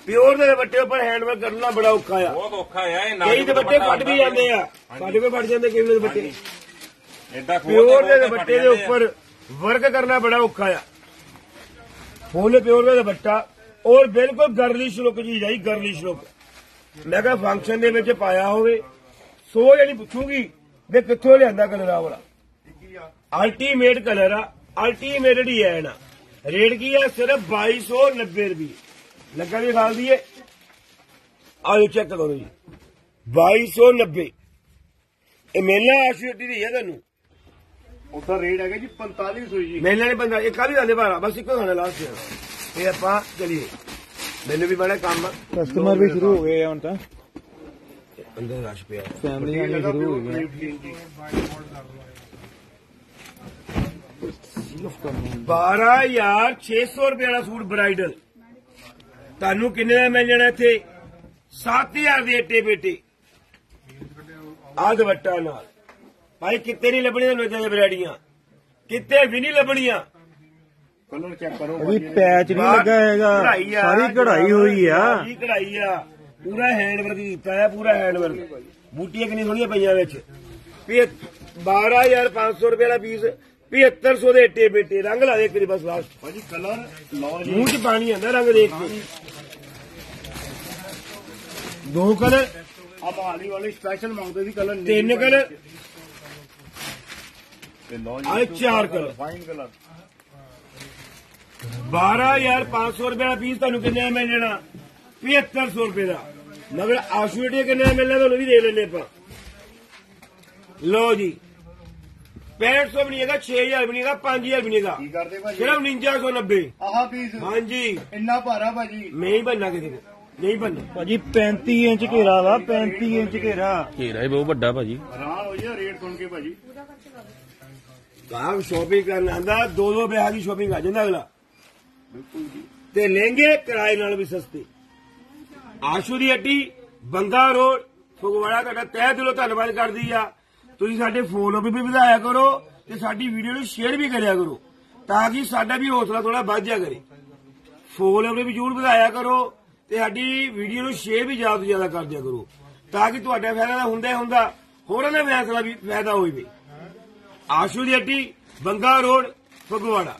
ਪਿਓਰ ਦੇ ਬੱਟੇ ਉੱਪਰ ਹੈਂਡਵਰਕ ਕਰਨਾ ਬੜਾ ਔਖਾ ਆ। ਬਹੁਤ ਔਖਾ ਆ ਇਹ ਕਈ ਦੁਪੱਟੇ ਫਟ ਵੀ ਜਾਂਦੇ ਆ। ਸਾਡੇ ਕੋਲ ਫਟ ਜਾਂਦੇ ਕਈ ਵੇਲੇ ਦੁਪੱਟੇ ਇਦਾਂ ਪਿਓਰ ਦੇ ਦੁਪੱਟੇ ਦੇ ਉੱਪਰ ਵਰਕ ਕਰਨਾ ਬੜਾ ਔਖਾ ਆ। ਫੁੱਲ ਪਿਓਰ ਦਾ ਦੁਪੱਟਾ ਔਰ ਬਿਲਕੁਲ ਗਰਲਿਸ਼ ਲੁੱਕ ਜੀ ਜਾਈ ਗਰਲਿਸ਼ ਲੁੱਕ। ਮੈਂ ਕਿਹਾ ਫੰਕਸ਼ਨ ਦੇ ਵਿੱਚ ਪਾਇਆ ਹੋਵੇ। ਸੋ ਜਿਹੜੀ ਪੁੱਛੂਗੀ ਵੀ ਕਿੱਥੋਂ ਲਿਆਂਦਾ ਕਲਰ ਆ ਵਾਲਾ? ਅਲਟੀਮੇਟ ਕਲਰ ਆ ਅਲਟੀਮੇਟ ਡਿਜ਼ਾਈਨ ਆ। ਰੇਟ ਕੀ ਆ? ਸਿਰਫ 2290 ਰੁਪਏ। ਲੱਗਾ ਵੀ ਖਾਲ ਦੀਏ। ਆਜੋ ਚੈੱਕ ਕਰੋ ਜੀ। 2290 ਇਹ ਮੇਲਾ ਆਸ਼ੂਟੀ ਦੀ ਹੈ ਤੁਹਾਨੂੰ? ਉਹਦਾ ਰੇਟ ਹੈਗਾ ਜੀ 4500 ਜੀ। ਮੇਲਾ ਨਹੀਂ ਬੰਦਾ ਇਹ ਕਾਹਦੀ ਗੱਲ ਹੈ ਭਾਰਾ ਬਸ ਇੱਕੋ ਖਾਣਾ ਲਾਸਟ ਤੇ ਆਪਾਂ ਚਲੀਏ। ਮੈਨੂੰ ਵੀ ਬੜਾ ਕੰਮ ਕਸਟਮਰ ਵੀ ਸ਼ੁਰੂ ਹੋ ਗਏ ਆ ਹੁਣ ਤਾਂ। ਅੰਦਰ ਰਸ਼ ਪਿਆ। ਫੈਮਿਲੀ ਆਣੀ ਸ਼ੁਰੂ ਹੋ ਗਈ 12600 ਰੁਪਏ ਵਾਲਾ ਸੂਟ ਬ੍ਰਾਈਡਲ ਤੁਹਾਨੂੰ ਕਿੰਨੇ ਦਾ ਮਿਲ ਜਾਣਾ ਇੱਥੇ? 7000 ਦੇ ਏਟੇ ਬੇਟੇ। ਆਹ ਦੁਪੱਟਾ ਨਾਲ। ਭਾਈ ਕਿਤੇ ਨਹੀਂ ਲੱਭਣੀਆਂ ਤੁਹਾਨੂੰ ਦੀਆਂ ਵੈਰਾਈਟੀਆਂ ਕਿਤੇ ਵੀ ਨਹੀਂ ਲੱਭਣੀਆਂ। ਕਲਰ ਚੈੱਕ ਕਰੋ ਪੈਚ ਨਹੀਂ ਲੱਗਾ ਹੈਗਾ। ਆ, ਸਾਰੀ ਕਢਾਈ ਹੋਈ ਆ। ਸਾਰੀ ਕਢਾਈ ਆ। ਪੂਰਾ ਹੈਂਡ ਵਰਕ ਕੀਤਾ ਆ ਪੂਰਾ ਹੈਂਡ ਵਰਕ ਬੂਟੀਆਂ ਕਿੰਨੀ ਸੋਹਣੀਆਂ ਪਈਆਂ ਵਿੱਚ। ਵੀ 12500 ਰੁਪਏ ਵਾਲਾ ਪੀਸ 7500 ਦੇ ਏਟੇ ਬੇਟੇ ਰੰਗ ਲਾ ਦੇ ਕਰੀ ਬਸ ਲਾਸਟ ਭਾਜੀ ਕਲਰ ਲਓ ਜੀ। ਮੂੰਹ 'ਚ ਪਾਣੀ ਆਂਦਾ ਰੰਗ ਦੇਖ ਕੇ। ਦੋ ਕਲਰ ਆ ਬਹਾਲੀ ਵਾਲੇ ਸਪੈਸ਼ਲ ਮੰਗਦੇ ਸੀ ਕਲਰ ਤਿੰਨ ਕਲਰ ਤੇ ਲਓ ਆਹ ਚਾਰ ਕਲਰ ਫਾਈਨ ਕਲਰ 12500 ਰੁਪਏ ਦਾ ਪੀਸ ਤੁਹਾਨੂੰ ਕਿੰਨੇ ਦਾ ਮਿਲ ਜਾਣਾ? 7500 ਰੁਪਏ ਦਾ। ਮਗਰ ਆਸ਼ੂਟੀ ਕਿੰਨੇ ਦਾ ਮਿਲਣਾ ਤੁਹਾਨੂੰ ਵੀ ਦੇ ਲੈਣੇ ਆਪਾਂ। ਲਓ ਜੀ। 6500 ਵੀ ਨਹੀਂ ਹੈਗਾ 6000 ਵੀ ਨਹੀਂ ਹੈਗਾ 5000 ਵੀ ਨਹੀਂ ਹੈਗਾ। ਕੀ ਕਰਦੇ ਭਾਜੀ? ਸਿਰਫ 4990 ਆਹ ਪੀਸ ਹਾਂਜੀ। ਇੰਨਾ ਭਾਰਾ ਭਾਜੀ? ਮੈਂ ਹੀ ਬੰਨਾ ਕਿਸੇ ਨਹੀਂ ਬੰਨਾ ਭਾਜੀ 35 ਇੰਚ ਘੇਰਾ ਵਾ 35 ਇੰਚ ਘੇਰਾ। ਘੇਰਾ ਹੀ ਬਹੁਤ ਵੱਡਾ ਭਾਜੀ। ਹੈਰਾਨ ਹੋ ਜਾ ਰੇਟ ਸੁਣ ਕੇ ਭਾਜੀ। ਗਾਹਕ ਸ਼ੋਪਿੰਗ ਕਰਨ ਆਂਦਾ ਦੋ ਦੋ ਵਿਆਹ ਦੀ ਸ਼ੋਪਿੰਗ ਆ ਜਾਂਦਾ ਅਗਲਾ। ਤੇ ਲਹਿੰਗੇ ਕਿਰਾਏ ਨਾਲ ਵੀ ਸਸਤੇ। ਆਸ਼ੂ ਦੀ ਹੱਟੀ ਬੰਗਾ ਰੋਡ, ਫਗਵਾੜਾ ਤੁਹਾਡਾ ਤਹਿ ਦਿਲੋਂ ਧੰਨਵਾਦ ਕਰਦੀ ਆ। ਤੁਸੀਂ ਸਾਡੇ ਫੋਲੋ ਵੀ ਵਧਾਇਆ ਕਰੋ ਤੇ ਸਾਡੀ ਵੀਡੀਓ ਨੂੰ ਸ਼ੇਅਰ ਵੀ ਕਰਿਆ ਕਰੋ ਤਾਂ ਕਿ ਸਾਡਾ ਵੀ ਹੌਸਲਾ ਥੋੜਾ ਵੱਧ ਜਾ ਕਰੇ। ਫੋਲੋ ਵੀ ਜ਼ਰੂਰ ਵਧਾਇਆ ਕਰੋ ਤੇ ਸਾਡੀ ਵੀਡੀਓ ਨੂੰ ਸ਼ੇਅਰ ਵੀ ਜ਼ਿਆਦਾ ਤੋਂ ਜ਼ਿਆਦਾ ਕਰ ਦਿਆ ਕਰੋ ਤਾਂ ਕਿ ਤੁਹਾਡਾ ਫਾਇਦਾ ਤਾਂ ਹੁੰਦਾ ਹੀ ਹੁੰਦਾ, ਹੋਰਾਂ ਦਾ ਫੈਸਲਾ ਵੀ ਫਾਇਦਾ ਹੋਵੇ। ਆਸ਼ੂ ਦੀ ਹੱਟੀ ਬੰਗਾ ਰੋਡ, ਫਗਵਾੜਾ।